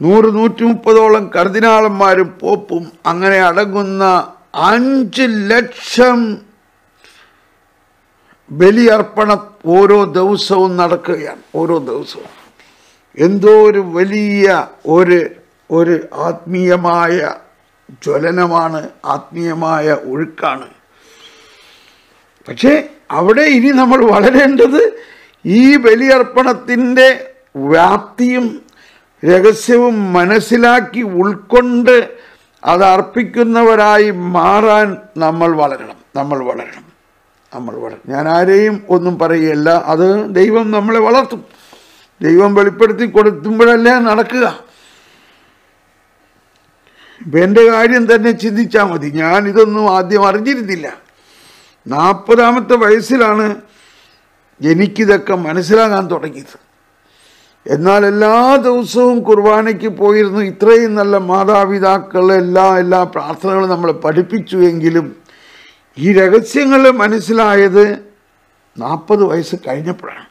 നൂറ് നൂറ്റി മുപ്പതോളം കർദിനാളന്മാരും പോപ്പും അങ്ങനെ അടങ്ങുന്ന അഞ്ച് ലക്ഷം ബലിയർപ്പണം ഓരോ ദിവസവും നടക്കുകയാണ് ഓരോ ദിവസവും. എന്തോ ഒരു വലിയ ഒരു ഒരു ആത്മീയമായ ജ്വലനമാണ് ആത്മീയമായ ഒഴുക്കാണ്. പക്ഷേ അവിടെ ഇനി നമ്മൾ വളരേണ്ടത് ഈ ബലിയർപ്പണത്തിന്റെ വ്യാപ്തിയും രഹസ്യവും മനസ്സിലാക്കി ഉൾക്കൊണ്ട് അത് അർപ്പിക്കുന്നവരായി മാറാൻ നമ്മൾ വളരണം. നമ്മൾ വളരണം. നമ്മൾ വളരണം. ഞാൻ ആരെയും ഒന്നും പറയുകയല്ല. അത് ദൈവം നമ്മളെ വളർത്തും. ദൈവം വെളിപ്പെടുത്തി കൊടുത്തുമ്പോഴല്ലേ നടക്കുക. ഇപ്പം എന്റെ കാര്യം തന്നെ ചിന്തിച്ചാൽ മതി. ഞാൻ ഇതൊന്നും ആദ്യം അറിഞ്ഞിരുന്നില്ല. നാൽപ്പതാമത്തെ വയസ്സിലാണ് എനിക്കിതൊക്കെ മനസ്സിലാകാൻ തുടങ്ങിയത്. എന്നാൽ എല്ലാ ദിവസവും കുർബാനയ്ക്ക് പോയിരുന്നു. ഇത്രയും നല്ല മാതാപിതാക്കൾ എല്ലാ എല്ലാ പ്രാർത്ഥനകളും നമ്മളെ പഠിപ്പിച്ചു എങ്കിലും ഈ രഹസ്യങ്ങൾ മനസ്സിലായത് നാൽപ്പത് വയസ്സ് കഴിഞ്ഞപ്പോഴാണ്.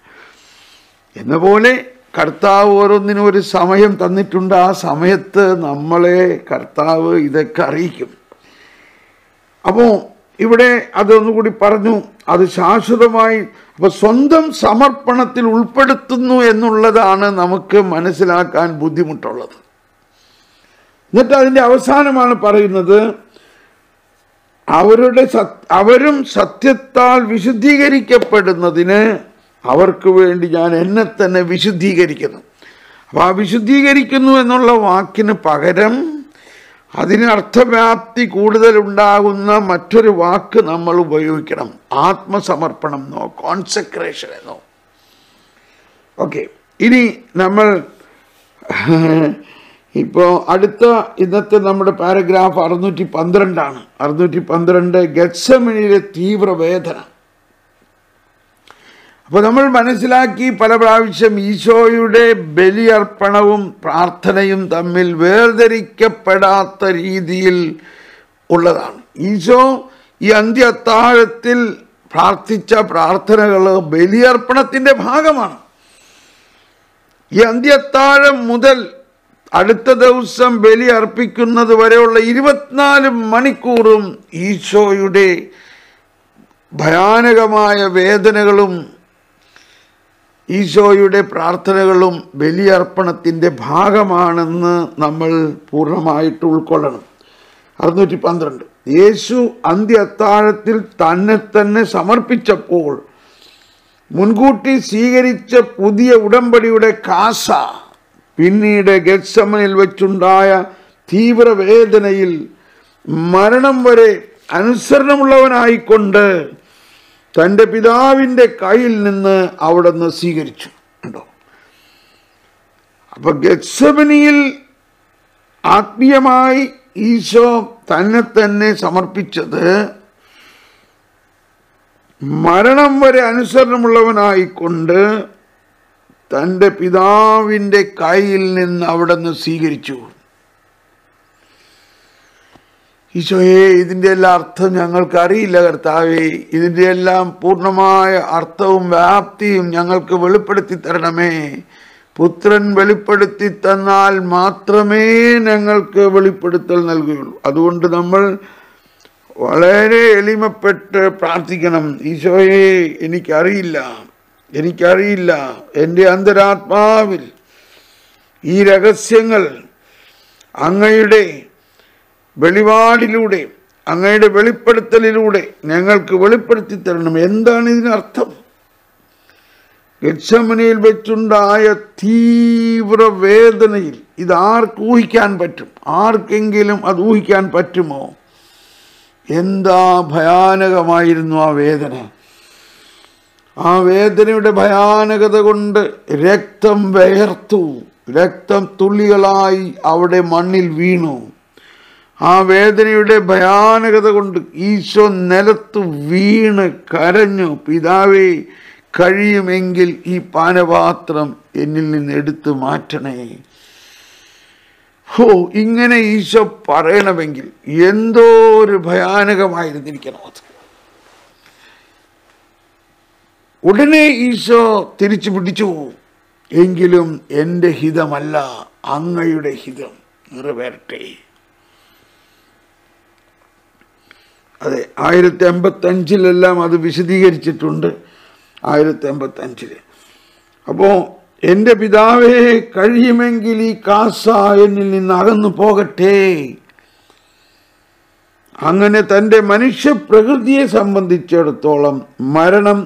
എന്ന പോലെ കർത്താവ് ഓരോന്നിനും ഒരു സമയം തന്നിട്ടുണ്ട്. ആ സമയത്ത് നമ്മളെ കർത്താവ് ഇതൊക്കെ അറിയിക്കും. അപ്പോൾ ഇവിടെ അതൊന്നുകൂടി പറഞ്ഞു. അത് ശാശ്വതമായി അപ്പൊ സ്വന്തം സമർപ്പണത്തിൽ ഉൾപ്പെടുത്തുന്നു എന്നുള്ളതാണ് നമുക്ക് മനസ്സിലാക്കാൻ ബുദ്ധിമുട്ടുള്ളത്. എന്നിട്ട് അതിന്റെ അവസാനമാണ് പറയുന്നത് അവരുടെ അവരും സത്യത്താൽ വിശുദ്ധീകരിക്കപ്പെടുന്നതിന് അവർക്ക് വേണ്ടി ഞാൻ എന്നെ തന്നെ വിശുദ്ധീകരിക്കുന്നു. അപ്പോൾ ആ വിശുദ്ധീകരിക്കുന്നു എന്നുള്ള വാക്കിന് പകരം അതിന് അർത്ഥവ്യാപ്തി കൂടുതലുണ്ടാകുന്ന മറ്റൊരു വാക്ക് നമ്മൾ ഉപയോഗിക്കണം. ആത്മസമർപ്പണം എന്നോ കോൺസെക്രേഷൻ എന്നോ. ഓക്കെ ഇനി നമ്മൾ ഇപ്പോൾ അടുത്ത ഇന്നത്തെ നമ്മുടെ പാരഗ്രാഫ് അറുന്നൂറ്റി പന്ത്രണ്ടാണ്. അറുന്നൂറ്റി പന്ത്രണ്ട് ഗത്സമിനിയിലെ തീവ്രവേദന. അപ്പോൾ നമ്മൾ മനസ്സിലാക്കി പല പ്രാവശ്യം ഈശോയുടെ ബലിയർപ്പണവും പ്രാർത്ഥനയും തമ്മിൽ വേർതിരിക്കപ്പെടാത്ത രീതിയിൽ ഉള്ളതാണ്. ഈശോ ഈ അന്ത്യ അത്താഴത്തിൽ പ്രാർത്ഥിച്ച പ്രാർത്ഥനകൾ ബലിയർപ്പണത്തിന്റെ ഭാഗമാണ്. ഈ അന്ത്യത്താഴം മുതൽ അടുത്ത ദിവസം ബലി അർപ്പിക്കുന്നത് വരെയുള്ള ഇരുപത്തിനാല് മണിക്കൂറും ഈശോയുടെ ഭയാനകമായ വേദനകളും ഈശോയുടെ പ്രാർത്ഥനകളും ബലിയർപ്പണത്തിന്റെ ഭാഗമാണെന്ന് നമ്മൾ പൂർണമായിട്ട് ഉൾക്കൊള്ളണം. അറുന്നൂറ്റി പന്ത്രണ്ട്. യേശു അന്ത്യ അത്താഴത്തിൽ തന്നെ തന്നെ സമർപ്പിച്ചപ്പോൾ മുൻകൂട്ടി സ്വീകരിച്ച പുതിയ ഉടമ്പടിയുടെ കാസ പിന്നീട് ഗത്സമനിൽ വെച്ചുണ്ടായ തീവ്രവേദനയിൽ മരണം വരെ അനുസരണമുള്ളവനായിക്കൊണ്ട് തന്റെ പിതാവിന്റെ കയ്യിൽ നിന്ന് അവിടുന്ന് സ്വീകരിച്ചു. ഉണ്ടോ? അപ്പൊ ഗത്സമനിയിൽ ആത്മീയമായി ഈശോ തന്നെ തന്നെ സമർപ്പിച്ചത് മരണം വരെ അനുസരണമുള്ളവനായിക്കൊണ്ട് തന്റെ പിതാവിന്റെ കയ്യിൽ നിന്ന് അവിടെ നിന്ന് സ്വീകരിച്ചു. ഈശോയെ ഇതിന്റെ എല്ലാം അർത്ഥം ഞങ്ങൾക്ക് അറിയില്ല കർത്താവേ. ഇതിന്റെ എല്ലാം പൂർണമായ അർത്ഥവും വ്യാപ്തിയും ഞങ്ങൾക്ക് വെളിപ്പെടുത്തി തരണമേ. പുത്രൻ വെളിപ്പെടുത്തി തന്നാൽ മാത്രമേ ഞങ്ങൾക്ക് വെളിപ്പെടുത്തൽ നൽകുകയുള്ളൂ. അതുകൊണ്ട് നമ്മൾ വളരെ എളിമപ്പെട്ട് പ്രാർത്ഥിക്കണം. ഈശോയെ എനിക്കറിയില്ല എനിക്കറിയില്ല. എന്റെ അന്തരാത്മാവിൽ ഈ രഹസ്യങ്ങൾ അങ്ങയുടെ വെളിപാടിലൂടെ അങ്ങയുടെ വെളിപ്പെടുത്തലിലൂടെ ഞങ്ങൾക്ക് വെളിപ്പെടുത്തി തരണം. എന്താണ് ഇതിനർത്ഥം ഗച്ഛമനയിൽ വെച്ചുണ്ടായ തീവ്ര വേദനയിൽ ഇത് ആർക്ക് ഊഹിക്കാൻ പറ്റും? ആർക്കെങ്കിലും അത് ഊഹിക്കാൻ പറ്റുമോ? എന്താ ഭയാനകമായിരുന്നു ആ വേദന? ആ വേദനയുടെ ഭയാനകത കൊണ്ട് രക്തം വേർത്തു രക്തം തുള്ളികളായി അവിടെ മണ്ണിൽ വീണു. ആ വേദനയുടെ ഭയാനകത കൊണ്ട് ഈശോ നിലത്ത് വീണ് കരഞ്ഞു. പിതാവേ കഴിയുമെങ്കിൽ ഈ പാനപാത്രം എന്നിൽ നിന്ന് എടുത്തു മാറ്റണേ. ഹോ ഇങ്ങനെ ഈശോ പറയണമെങ്കിൽ എന്തോ ഒരു ഭയാനകമായിരുന്നിരിക്കണം അത്. ഉടനെ ഈശോ തിരിച്ചു പിടിച്ചു. എങ്കിലും എന്റെ ഹിതമല്ല അങ്ങയുടെ ഹിതം നിറവേറട്ടെ. അതെ ആയിരത്തി അമ്പത്തഞ്ചിലെല്ലാം അത് വിശദീകരിച്ചിട്ടുണ്ട് ആയിരത്തി അമ്പത്തഞ്ചിൽ അപ്പോൾ എന്റെ പിതാവേ കഴിയുമെങ്കിൽ ഈ കാസ എന്നിൽ നിന്ന് അകന്നു പോകട്ടെ. അങ്ങനെ തന്റെ മനുഷ്യപ്രകൃതിയെ സംബന്ധിച്ചിടത്തോളം മരണം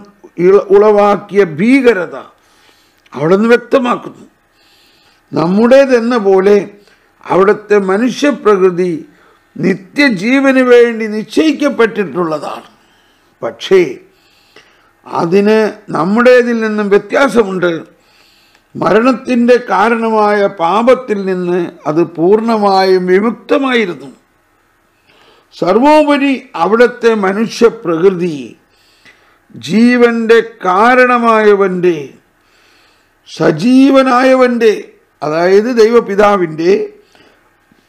ഉളവാക്കിയ ഭീകരത അവിടെ നിന്ന് വ്യക്തമാക്കുന്നു. നമ്മുടേതെന്ന പോലെ അവിടുത്തെ മനുഷ്യപ്രകൃതി നിത്യജീവന് വേണ്ടി നിശ്ചയിക്കപ്പെട്ടിട്ടുള്ളതാണ്. പക്ഷേ അതിന് നമ്മുടേതിൽ നിന്നും വ്യത്യാസമുണ്ട്. മരണത്തിന്റെ കാരണമായ പാപത്തിൽ നിന്ന് അത് പൂർണമായും വിമുക്തമായിരുന്നു. സർവോപരി അവിടുത്തെ മനുഷ്യപ്രകൃതി ജീവന്റെ കാരണമായവന്റെ സജീവനായവന്റെ അതായത് ദൈവപിതാവിന്റെ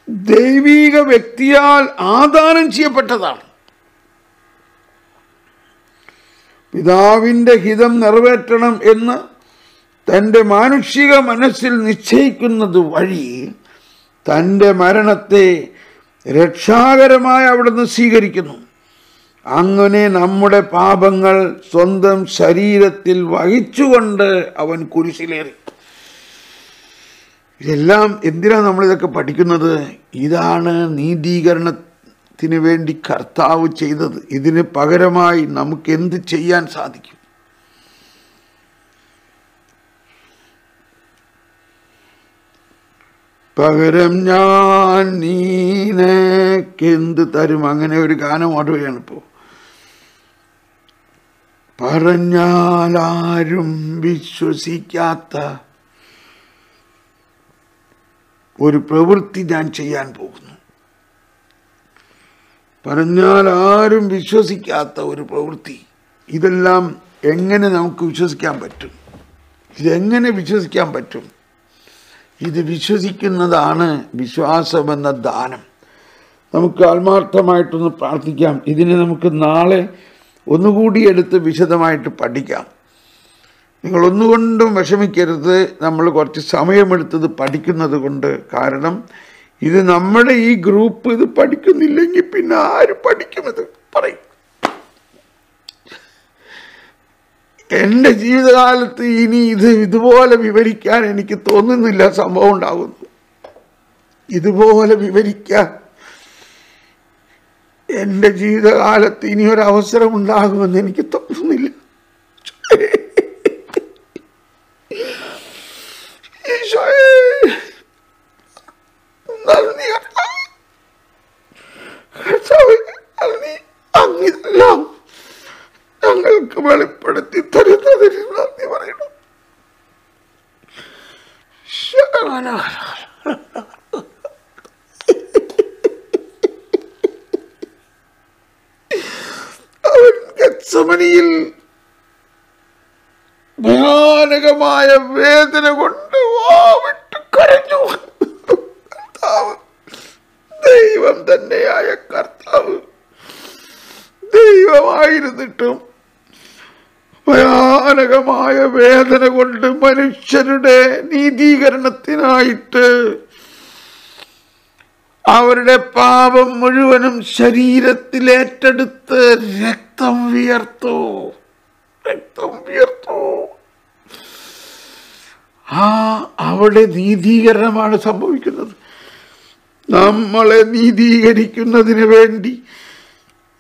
ദൈവീക വ്യക്തിയാൽ ആദാനം ചെയ്യപ്പെട്ടതാണ്. പിതാവിന്റെ ഹിതം നിറവേറ്റണം എന്ന് തന്റെ മാനുഷിക മനസ്സിൽ നിശ്ചയിക്കുന്നത് വഴി തന്റെ മരണത്തെ രക്ഷാകരമായി അവിടുന്ന് സ്വീകരിക്കുന്നു. അങ്ങനെ നമ്മുടെ പാപങ്ങൾ സ്വന്തം ശരീരത്തിൽ വഹിച്ചുകൊണ്ട് അവൻ കുരിശിലേറി. ഇതെല്ലാം എന്തിനാണ് നമ്മളിതൊക്കെ പഠിക്കുന്നത്? ഇതാണ് നീതീകരണത്തിന് വേണ്ടി കർത്താവ് ചെയ്തത്. ഇതിന് പകരമായി നമുക്ക് എന്ത് ചെയ്യാൻ സാധിക്കും? പകരം ഞാൻ നീനക്കെന്ത് തരും? അങ്ങനെ ഒരു ഗാനം ഓടുകയാണ് ഇപ്പോൾ പറഞ്ഞാലാരും വിശ്വസിക്കാത്ത ഒരു പ്രവൃത്തി ഞാൻ ചെയ്യാൻ പോകുന്നു. പറഞ്ഞാൽ ആരും വിശ്വസിക്കാത്ത ഒരു പ്രവൃത്തി. ഇതെല്ലാം എങ്ങനെ നമുക്ക് വിശ്വസിക്കാൻ പറ്റും? ഇതെങ്ങനെ വിശ്വസിക്കാൻ പറ്റും? ഇത് വിശ്വസിക്കുന്നതാണ് വിശ്വാസമെന്ന ദാനം. നമുക്ക് ആത്മാർത്ഥമായിട്ടൊന്ന് പ്രാർത്ഥിക്കാം. ഇതിനെ നമുക്ക് നാളെ ഒന്നുകൂടി എടുത്ത് വിശദമായിട്ട് പഠിക്കാം. നിങ്ങൾ ഒന്നുകൊണ്ടും വിഷമിക്കരുത്. നമ്മൾ കുറച്ച് സമയമെടുത്തത് പഠിക്കുന്നത് കൊണ്ട്. കാരണം ഇത് നമ്മുടെ ഈ ഗ്രൂപ്പ് ഇത് പഠിക്കുന്നില്ലെങ്കിൽ പിന്നെ ആര് പഠിക്കുമെന്ന് പറയും. എന്റെ ജീവിതകാലത്ത് ഇനി ഇത് ഇതുപോലെ വിവരിക്കാൻ എനിക്ക് തോന്നുന്നില്ല. സംഭവം ഉണ്ടാകുന്നു. ഇതുപോലെ വിവരിക്കാൻ എന്റെ ജീവിതകാലത്ത് ഇനി ഒരു അവസരം ഉണ്ടാകുമെന്ന് എനിക്ക് തോന്നുന്നില്ല. ഈശോയേ, നന്ദി കർത്താവേ. നന്ദി. അങ്ങിതെല്ലാം ഞങ്ങൾക്ക് വെളിപ്പെടുത്തി തരുന്നതിന് പറയണം അവൻ ഗത്സമനിയിൽ ഭയാനകമായ വേദന കൊണ്ട് വാവിട്ട് കരഞ്ഞു കർത്താവ് ദൈവം തന്നെയായ കർത്താവ് ദൈവമായിരുന്നിട്ടും ഭയാനകമായ വേദന കൊണ്ട് മനുഷ്യരുടെ നീതീകരണത്തിനായിട്ട് അവരുടെ പാപം മുഴുവനും ശരീരത്തിൽ ഏറ്റെടുത്ത് രക്തം വിയർത്തു. രക്തം വിയർത്തു. ആ അവിടെ നീതീകരണമാണ് സംഭവിക്കുന്നത്. നമ്മളെ നീതീകരിക്കുന്നതിന് വേണ്ടി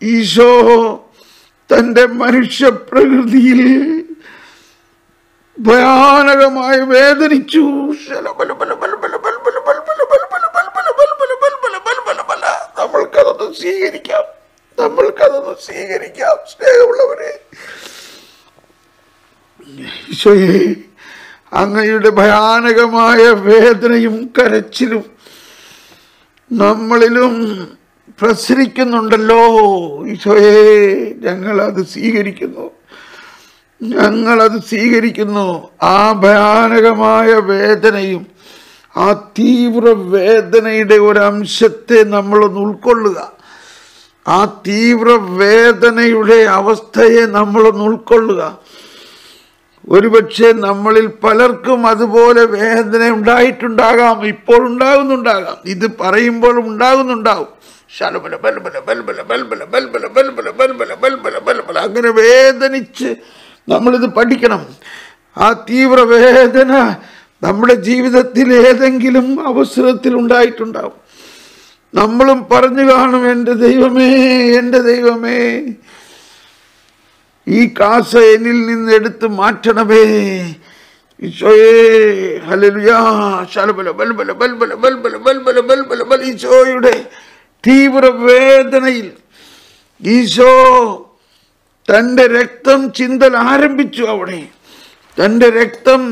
ഈശോ തന്റെ മനുഷ്യപ്രകൃതിയിൽ ഭയാനകമായി വേദനിച്ചു നമ്മൾക്കതൊന്ന് സ്വീകരിക്കാം നമ്മൾക്കതൊന്ന് സ്വീകരിക്കാം സ്നേഹമുള്ളവരെ ഈശോയെ അങ്ങയുടെ ഭയാനകമായ വേദനയും കരച്ചിലും നമ്മളിലും പ്രസരിക്കുന്നുണ്ടല്ലോ ഈശോയെ ഞങ്ങൾ അത് സ്വീകരിക്കുന്നു ഞങ്ങളത് സ്വീകരിക്കുന്നു. ആ ഭയാനകമായ വേദനയും ആ തീവ്ര വേദനയുടെ ഒരംശത്തെ നമ്മളൊന്ന് ഉൾക്കൊള്ളുക. ആ തീവ്ര വേദനയുടെ അവസ്ഥയെ നമ്മളൊന്ന് ഉൾക്കൊള്ളുക. ഒരുപക്ഷെ നമ്മളിൽ പലർക്കും അതുപോലെ വേദന ഉണ്ടായിട്ടുണ്ടാകാം ഇപ്പോൾ ഉണ്ടാകുന്നുണ്ടാകാം. ഇത് പറയുമ്പോൾ ബൽബല. അങ്ങനെ വേദനിച്ച് നമ്മളിത് പഠിക്കണം. ആ തീവ്രവേദന നമ്മുടെ ജീവിതത്തിൽ ഏതെങ്കിലും അവസരത്തിൽ ഉണ്ടായിട്ടുണ്ടാവും. നമ്മളും പറഞ്ഞു കാണും എന്റെ ദൈവമേ എന്റെ ദൈവമേ ഈ കാസ എന്നിൽ നിന്ന് എടുത്ത് മാറ്റണമേ. ഈശോയുടെ തീവ്രവേദനയിൽ ഈശോ തന്റെ രക്തം ചിന്തൽ ആരംഭിച്ചു അവിടെ തന്റെ രക്തം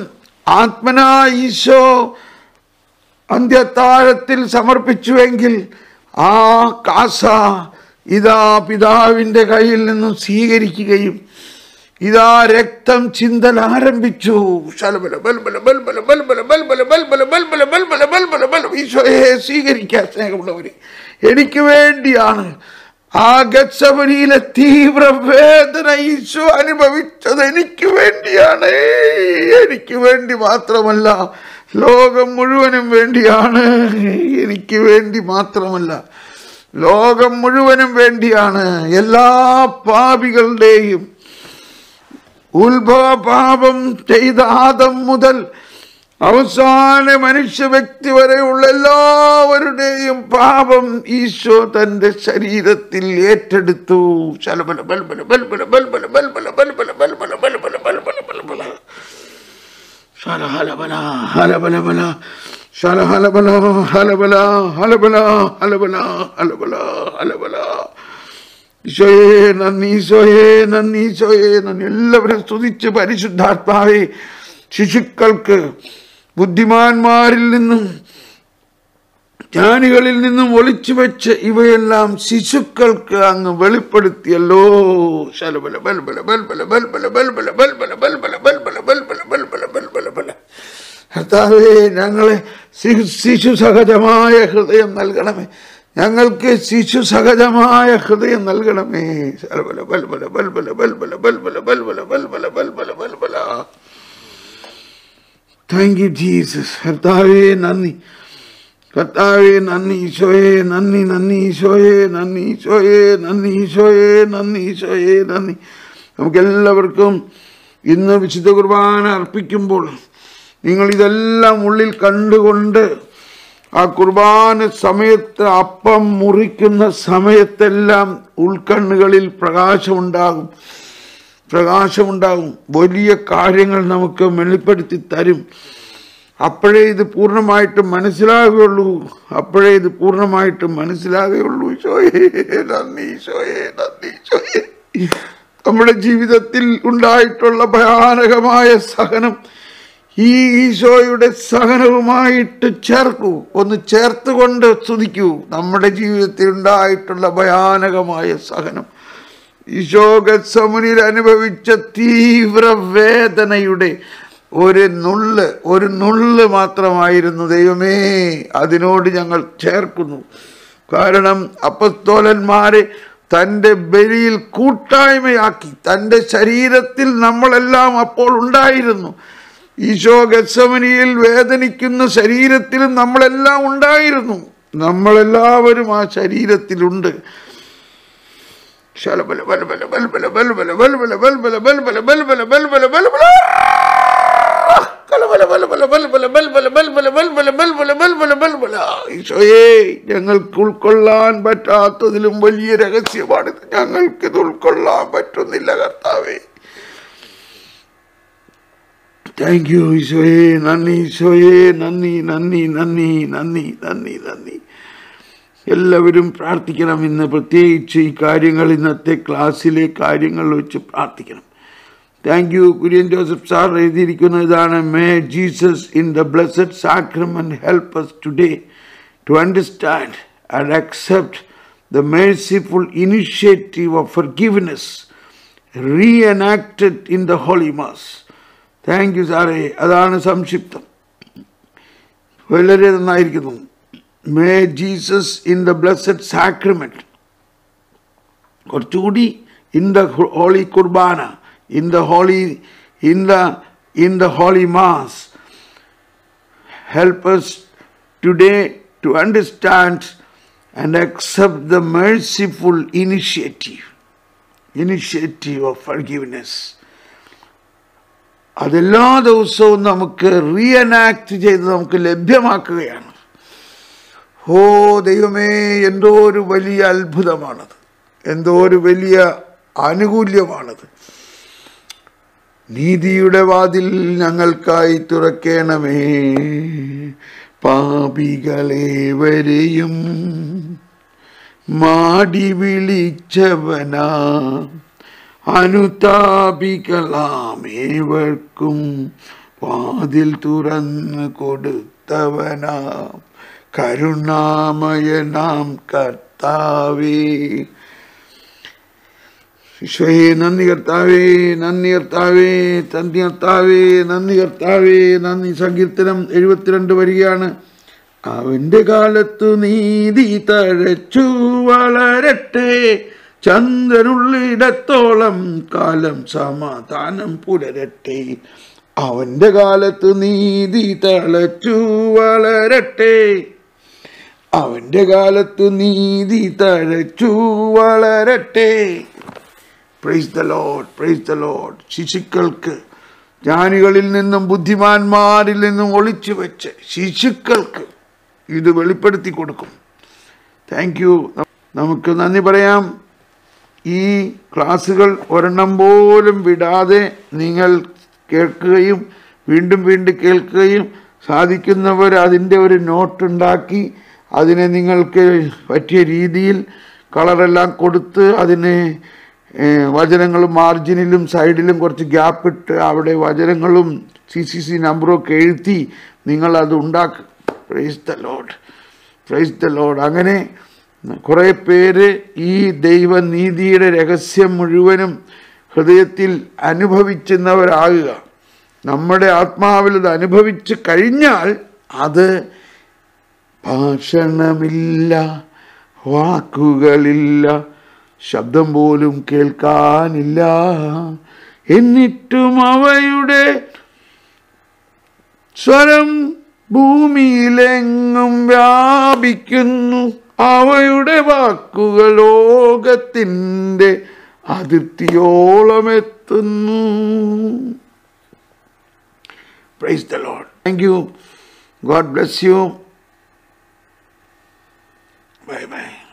ആത്മനാ ഈശോ അന്ത്യത്താഴത്തിൽ സമർപ്പിച്ചുവെങ്കിൽ ആ കാസ ഇതാ പിതാവിന്റെ കയ്യിൽ നിന്നും സ്വീകരിക്കുകയും ഇതാ രക്തം ചിന്തൽ ആരംഭിച്ചു സ്വീകരിക്കാൻ സ്നേഹമുള്ളവർ എനിക്ക് വേണ്ടിയാണ് ആ ഗച്ചവനിയിലെ തീവ്ര വേദന ഈശോ അനുഭവിച്ചത് എനിക്ക് വേണ്ടിയാണ്. എനിക്ക് വേണ്ടി മാത്രമല്ല ലോകം മുഴുവനും വേണ്ടിയാണ്. എനിക്ക് വേണ്ടി മാത്രമല്ല ലോകം മുഴുവനും വേണ്ടിയാണ്. എല്ലാ പാപികളുടെയും ഉത്ഭവ പാപം ചെയ്ത ആദം മുതൽ അവസാന മനുഷ്യ വ്യക്തി വരെയുള്ള എല്ലാവരുടെയും പാപം ഈശോ തന്റെ ശരീരത്തിൽ ഏറ്റെടുത്തു. ശലബല എല്ലാവരും സ്തുതിച്ച് പരിശുദ്ധാത്മാവെ ശിശുക്കൾക്ക് ബുദ്ധിമാന്മാരിൽ നിന്നും ജ്ഞാനികളിൽ നിന്നും ഒളിച്ചു വെച്ച് ഇവയെല്ലാം ശിശുക്കൾക്ക് അങ്ങ് വെളിപ്പെടുത്തിയല്ലോ ശലബല ബൽബല ബൽബല ബൽബല ബൽബല ബൽബല ബൽബല ബൽബല ബൽബല ബൽബല ബൽബല ബല കർത്താവേ ഞങ്ങളെ ശിശു സഹജമായ ഹൃദയം നൽകണമേ ഞങ്ങൾക്ക് ശിശു സഹജമായ ഹൃദയം നൽകണമേ ശലബല ബൽബല ബൽബല ബൽബല ബൽബല ബൽബല ബൽബല ബൽബല ബൽബല താങ്ക് യു ജീസസ് കർത്താവേ നന്ദി. കർത്താവേ നന്ദി ഈശോയെ നന്ദി നന്ദി ഈശോയെ നന്ദി ഈശോയെ നന്ദി ഈശോയെ നന്ദി ഈശോയെ നന്ദി. നമുക്കെല്ലാവർക്കും ഇന്ന് വിശുദ്ധ കുർബാന അർപ്പിക്കുമ്പോൾ നിങ്ങൾ ഇതെല്ലാം ഉള്ളിൽ കണ്ടുകൊണ്ട് ആ കുർബാന സമയത്ത് അപ്പം മുറിക്കുന്ന സമയത്തെല്ലാം ഉൾക്കണ്ണുകളിൽ പ്രകാശമുണ്ടാകും. പ്രകാശമുണ്ടാകും. വലിയ കാര്യങ്ങൾ നമുക്ക് വെളിപ്പെടുത്തി തരും. അപ്പോഴേ ഇത് പൂർണമായിട്ടും മനസ്സിലാകുകയുള്ളൂ. അപ്പോഴേ ഇത് പൂർണമായിട്ടും മനസ്സിലാകുകയുള്ളൂ. നമ്മുടെ ജീവിതത്തിൽ ഉണ്ടായിട്ടുള്ള ഭയാനകമായ സഹനം ഈ ഈശോയുടെ സഹനവുമായിട്ട് ചേർക്കൂ ഒന്ന് ചേർത്തുകൊണ്ട് സ്തുതിക്കൂ. നമ്മുടെ ജീവിതത്തിൽ ഉണ്ടായിട്ടുള്ള ഭയാനകമായ സഹനം. ഈശോ ഗത്സമുനിൽ അനുഭവിച്ച തീവ്രവേദനയുടെ ഒരു നുള്ള് ഒരു നുള്ള് മാത്രമായിരുന്നു ദൈവമേ. അതിനോട് ഞങ്ങൾ ചേർക്കുന്നു. കാരണം അപ്പസ്തോലന്മാരെ തന്റെ ബലിയിൽ കൂട്ടായ്മയാക്കി തന്റെ ശരീരത്തിൽ നമ്മളെല്ലാം അപ്പോൾ ഉണ്ടായിരുന്നു. ഈശോ ഗസമനിയിൽ വേദനിക്കുന്ന ശരീരത്തിലും നമ്മളെല്ലാം ഉണ്ടായിരുന്നു. നമ്മളെല്ലാവരും ആ ശരീരത്തിലുണ്ട്. ശലബല ബലബല ബൽബല ബൽബല ബൽബല ബൽബല ബൽബല ബൽബല ബൽബല ബൽബല കലബല ബലബല ബൽബല ബൽബല ബൽബല ബൽബല ബൽബല ബൽബല ബൽബല ഈശോയേ ഞങ്ങൾക്ക് ഉൾക്കൊള്ളാൻ പറ്റാത്തതിലും വലിയ രഹസ്യമാണിത് ഞങ്ങൾക്ക് ഇത് ഉൾക്കൊള്ളാൻ പറ്റുന്നില്ല കർത്താവേ. താങ്ക് യു ഈശോയെ. നന്ദി ഈശോയെ. നന്ദി നന്ദി നന്ദി നന്ദി നന്ദി നന്ദി. എല്ലാവരും പ്രാർത്ഥിക്കണം. ഇന്ന് പ്രത്യേകിച്ച് ഈ കാര്യങ്ങൾ ഇന്നത്തെ ക്ലാസ്സിലെ കാര്യങ്ങൾ വെച്ച് പ്രാർത്ഥിക്കണം. Thank you Kurian Joseph sir എഴുതിയിരിക്കുന്ന ഇതാണ് may Jesus in the blessed sacrament help us today to understand and accept the merciful initiative of forgiveness reenacted in the holy mass thank you സാറേ അതാണ് സംക്ഷിപ്തം. വളരെ നന്നായിരിക്കുന്നു. May Jesus in the Blessed Sacrament. or Kortudi in the Holy Kurbana, in the Holy, in the, in the Holy Mass. Help us today to understand and accept the merciful initiative, initiative of forgiveness. അതെല്ലാ ദിവസവും നമുക്ക് റീഅനാക്ട് ചെയ്ത് നമുക്ക് ലഭ്യമാക്കുകയാണ് ഓ ദൈവമേ എന്തോ ഒരു വലിയ അത്ഭുതമാണത്. എന്തോ ഒരു വലിയ ആനുകൂല്യമാണത്. നീതിയുടെ വാതിൽ ഞങ്ങൾക്കായി തുറക്കണമേ. പാപികളേവരെയും മാടി വിളിച്ചവനാ. അനുതാപികളാമേവർക്കും വാതിൽ തുറന്നു കൊടുത്തവനാ. കരുണാമയനാം കർത്താവേ. ഈശോയെ നന്ദി കർത്താവേ നന്ദി കർത്താവേ തന്തി കർത്താവേ നന്ദി കർത്താവേ നന്ദി സങ്കീർത്തനം എഴുപത്തിരണ്ട് വരികയാണ്. അവന്റെ കാലത്തു നീതി തഴച്ചു വളരട്ടെ ചന്ദ്രനുള്ളിടത്തോളം കാലം സമാധാനം പുലരട്ടെ. അവന്റെ കാലത്ത് നീതി തളച്ചു വളരട്ടെ അവന്റെ കാലത്ത് നീതി തഴച്ചു വളരട്ടെ. Praise the Lord praise the Lord ശിശുക്കൾക്ക് ജ്ഞാനികളിൽ നിന്നും ബുദ്ധിമാന്മാരിൽ നിന്നും ഒളിച്ചു വെച്ച് ശിശുക്കൾക്ക് ഇത് വെളിപ്പെടുത്തി കൊടുക്കും. താങ്ക് യു നമുക്ക് നന്ദി പറയാം. ഈ ക്ലാസ്സുകൾ ഒരെണ്ണം പോലും വിടാതെ നിങ്ങൾ കേൾക്കുകയും വീണ്ടും വീണ്ടും കേൾക്കുകയും സാധിക്കുന്നവർ അതിന്റെ ഒരു നോട്ടുണ്ടാക്കി അതിനെ നിങ്ങൾക്ക് പറ്റിയ രീതിയിൽ കളറെല്ലാം കൊടുത്ത് അതിനെ വചനങ്ങളും മാർജിനിലും സൈഡിലും കുറച്ച് ഗ്യാപ്പ് ഇട്ട് അവിടെ വചനങ്ങളും സി സി സി നമ്പറും ഒക്കെ എഴുതി നിങ്ങളത് ഉണ്ടാക്കുക praise the Lord praise the Lord അങ്ങനെ കുറേ പേര് ഈ ദൈവനീതിയുടെ രഹസ്യം മുഴുവനും ഹൃദയത്തിൽ അനുഭവിക്കുന്നവരാകുക നമ്മുടെ ആത്മാവിൽ അത് അനുഭവിച്ച് കഴിഞ്ഞാൽ അത് ഭാഷണമില്ല വാക്കുകളില്ല ശബ്ദം പോലും കേൾക്കാനില്ല. എന്നിട്ടും അവയുടെ സ്വരം ഭൂമിയിലെങ്ങും വ്യാപിക്കുന്നു. അവയുടെ വാക്കുകൾ ലോകത്തിന്റെ അതിർത്തിയോളം എത്തുന്നു praise the Lord thank you God bless you Bye bye.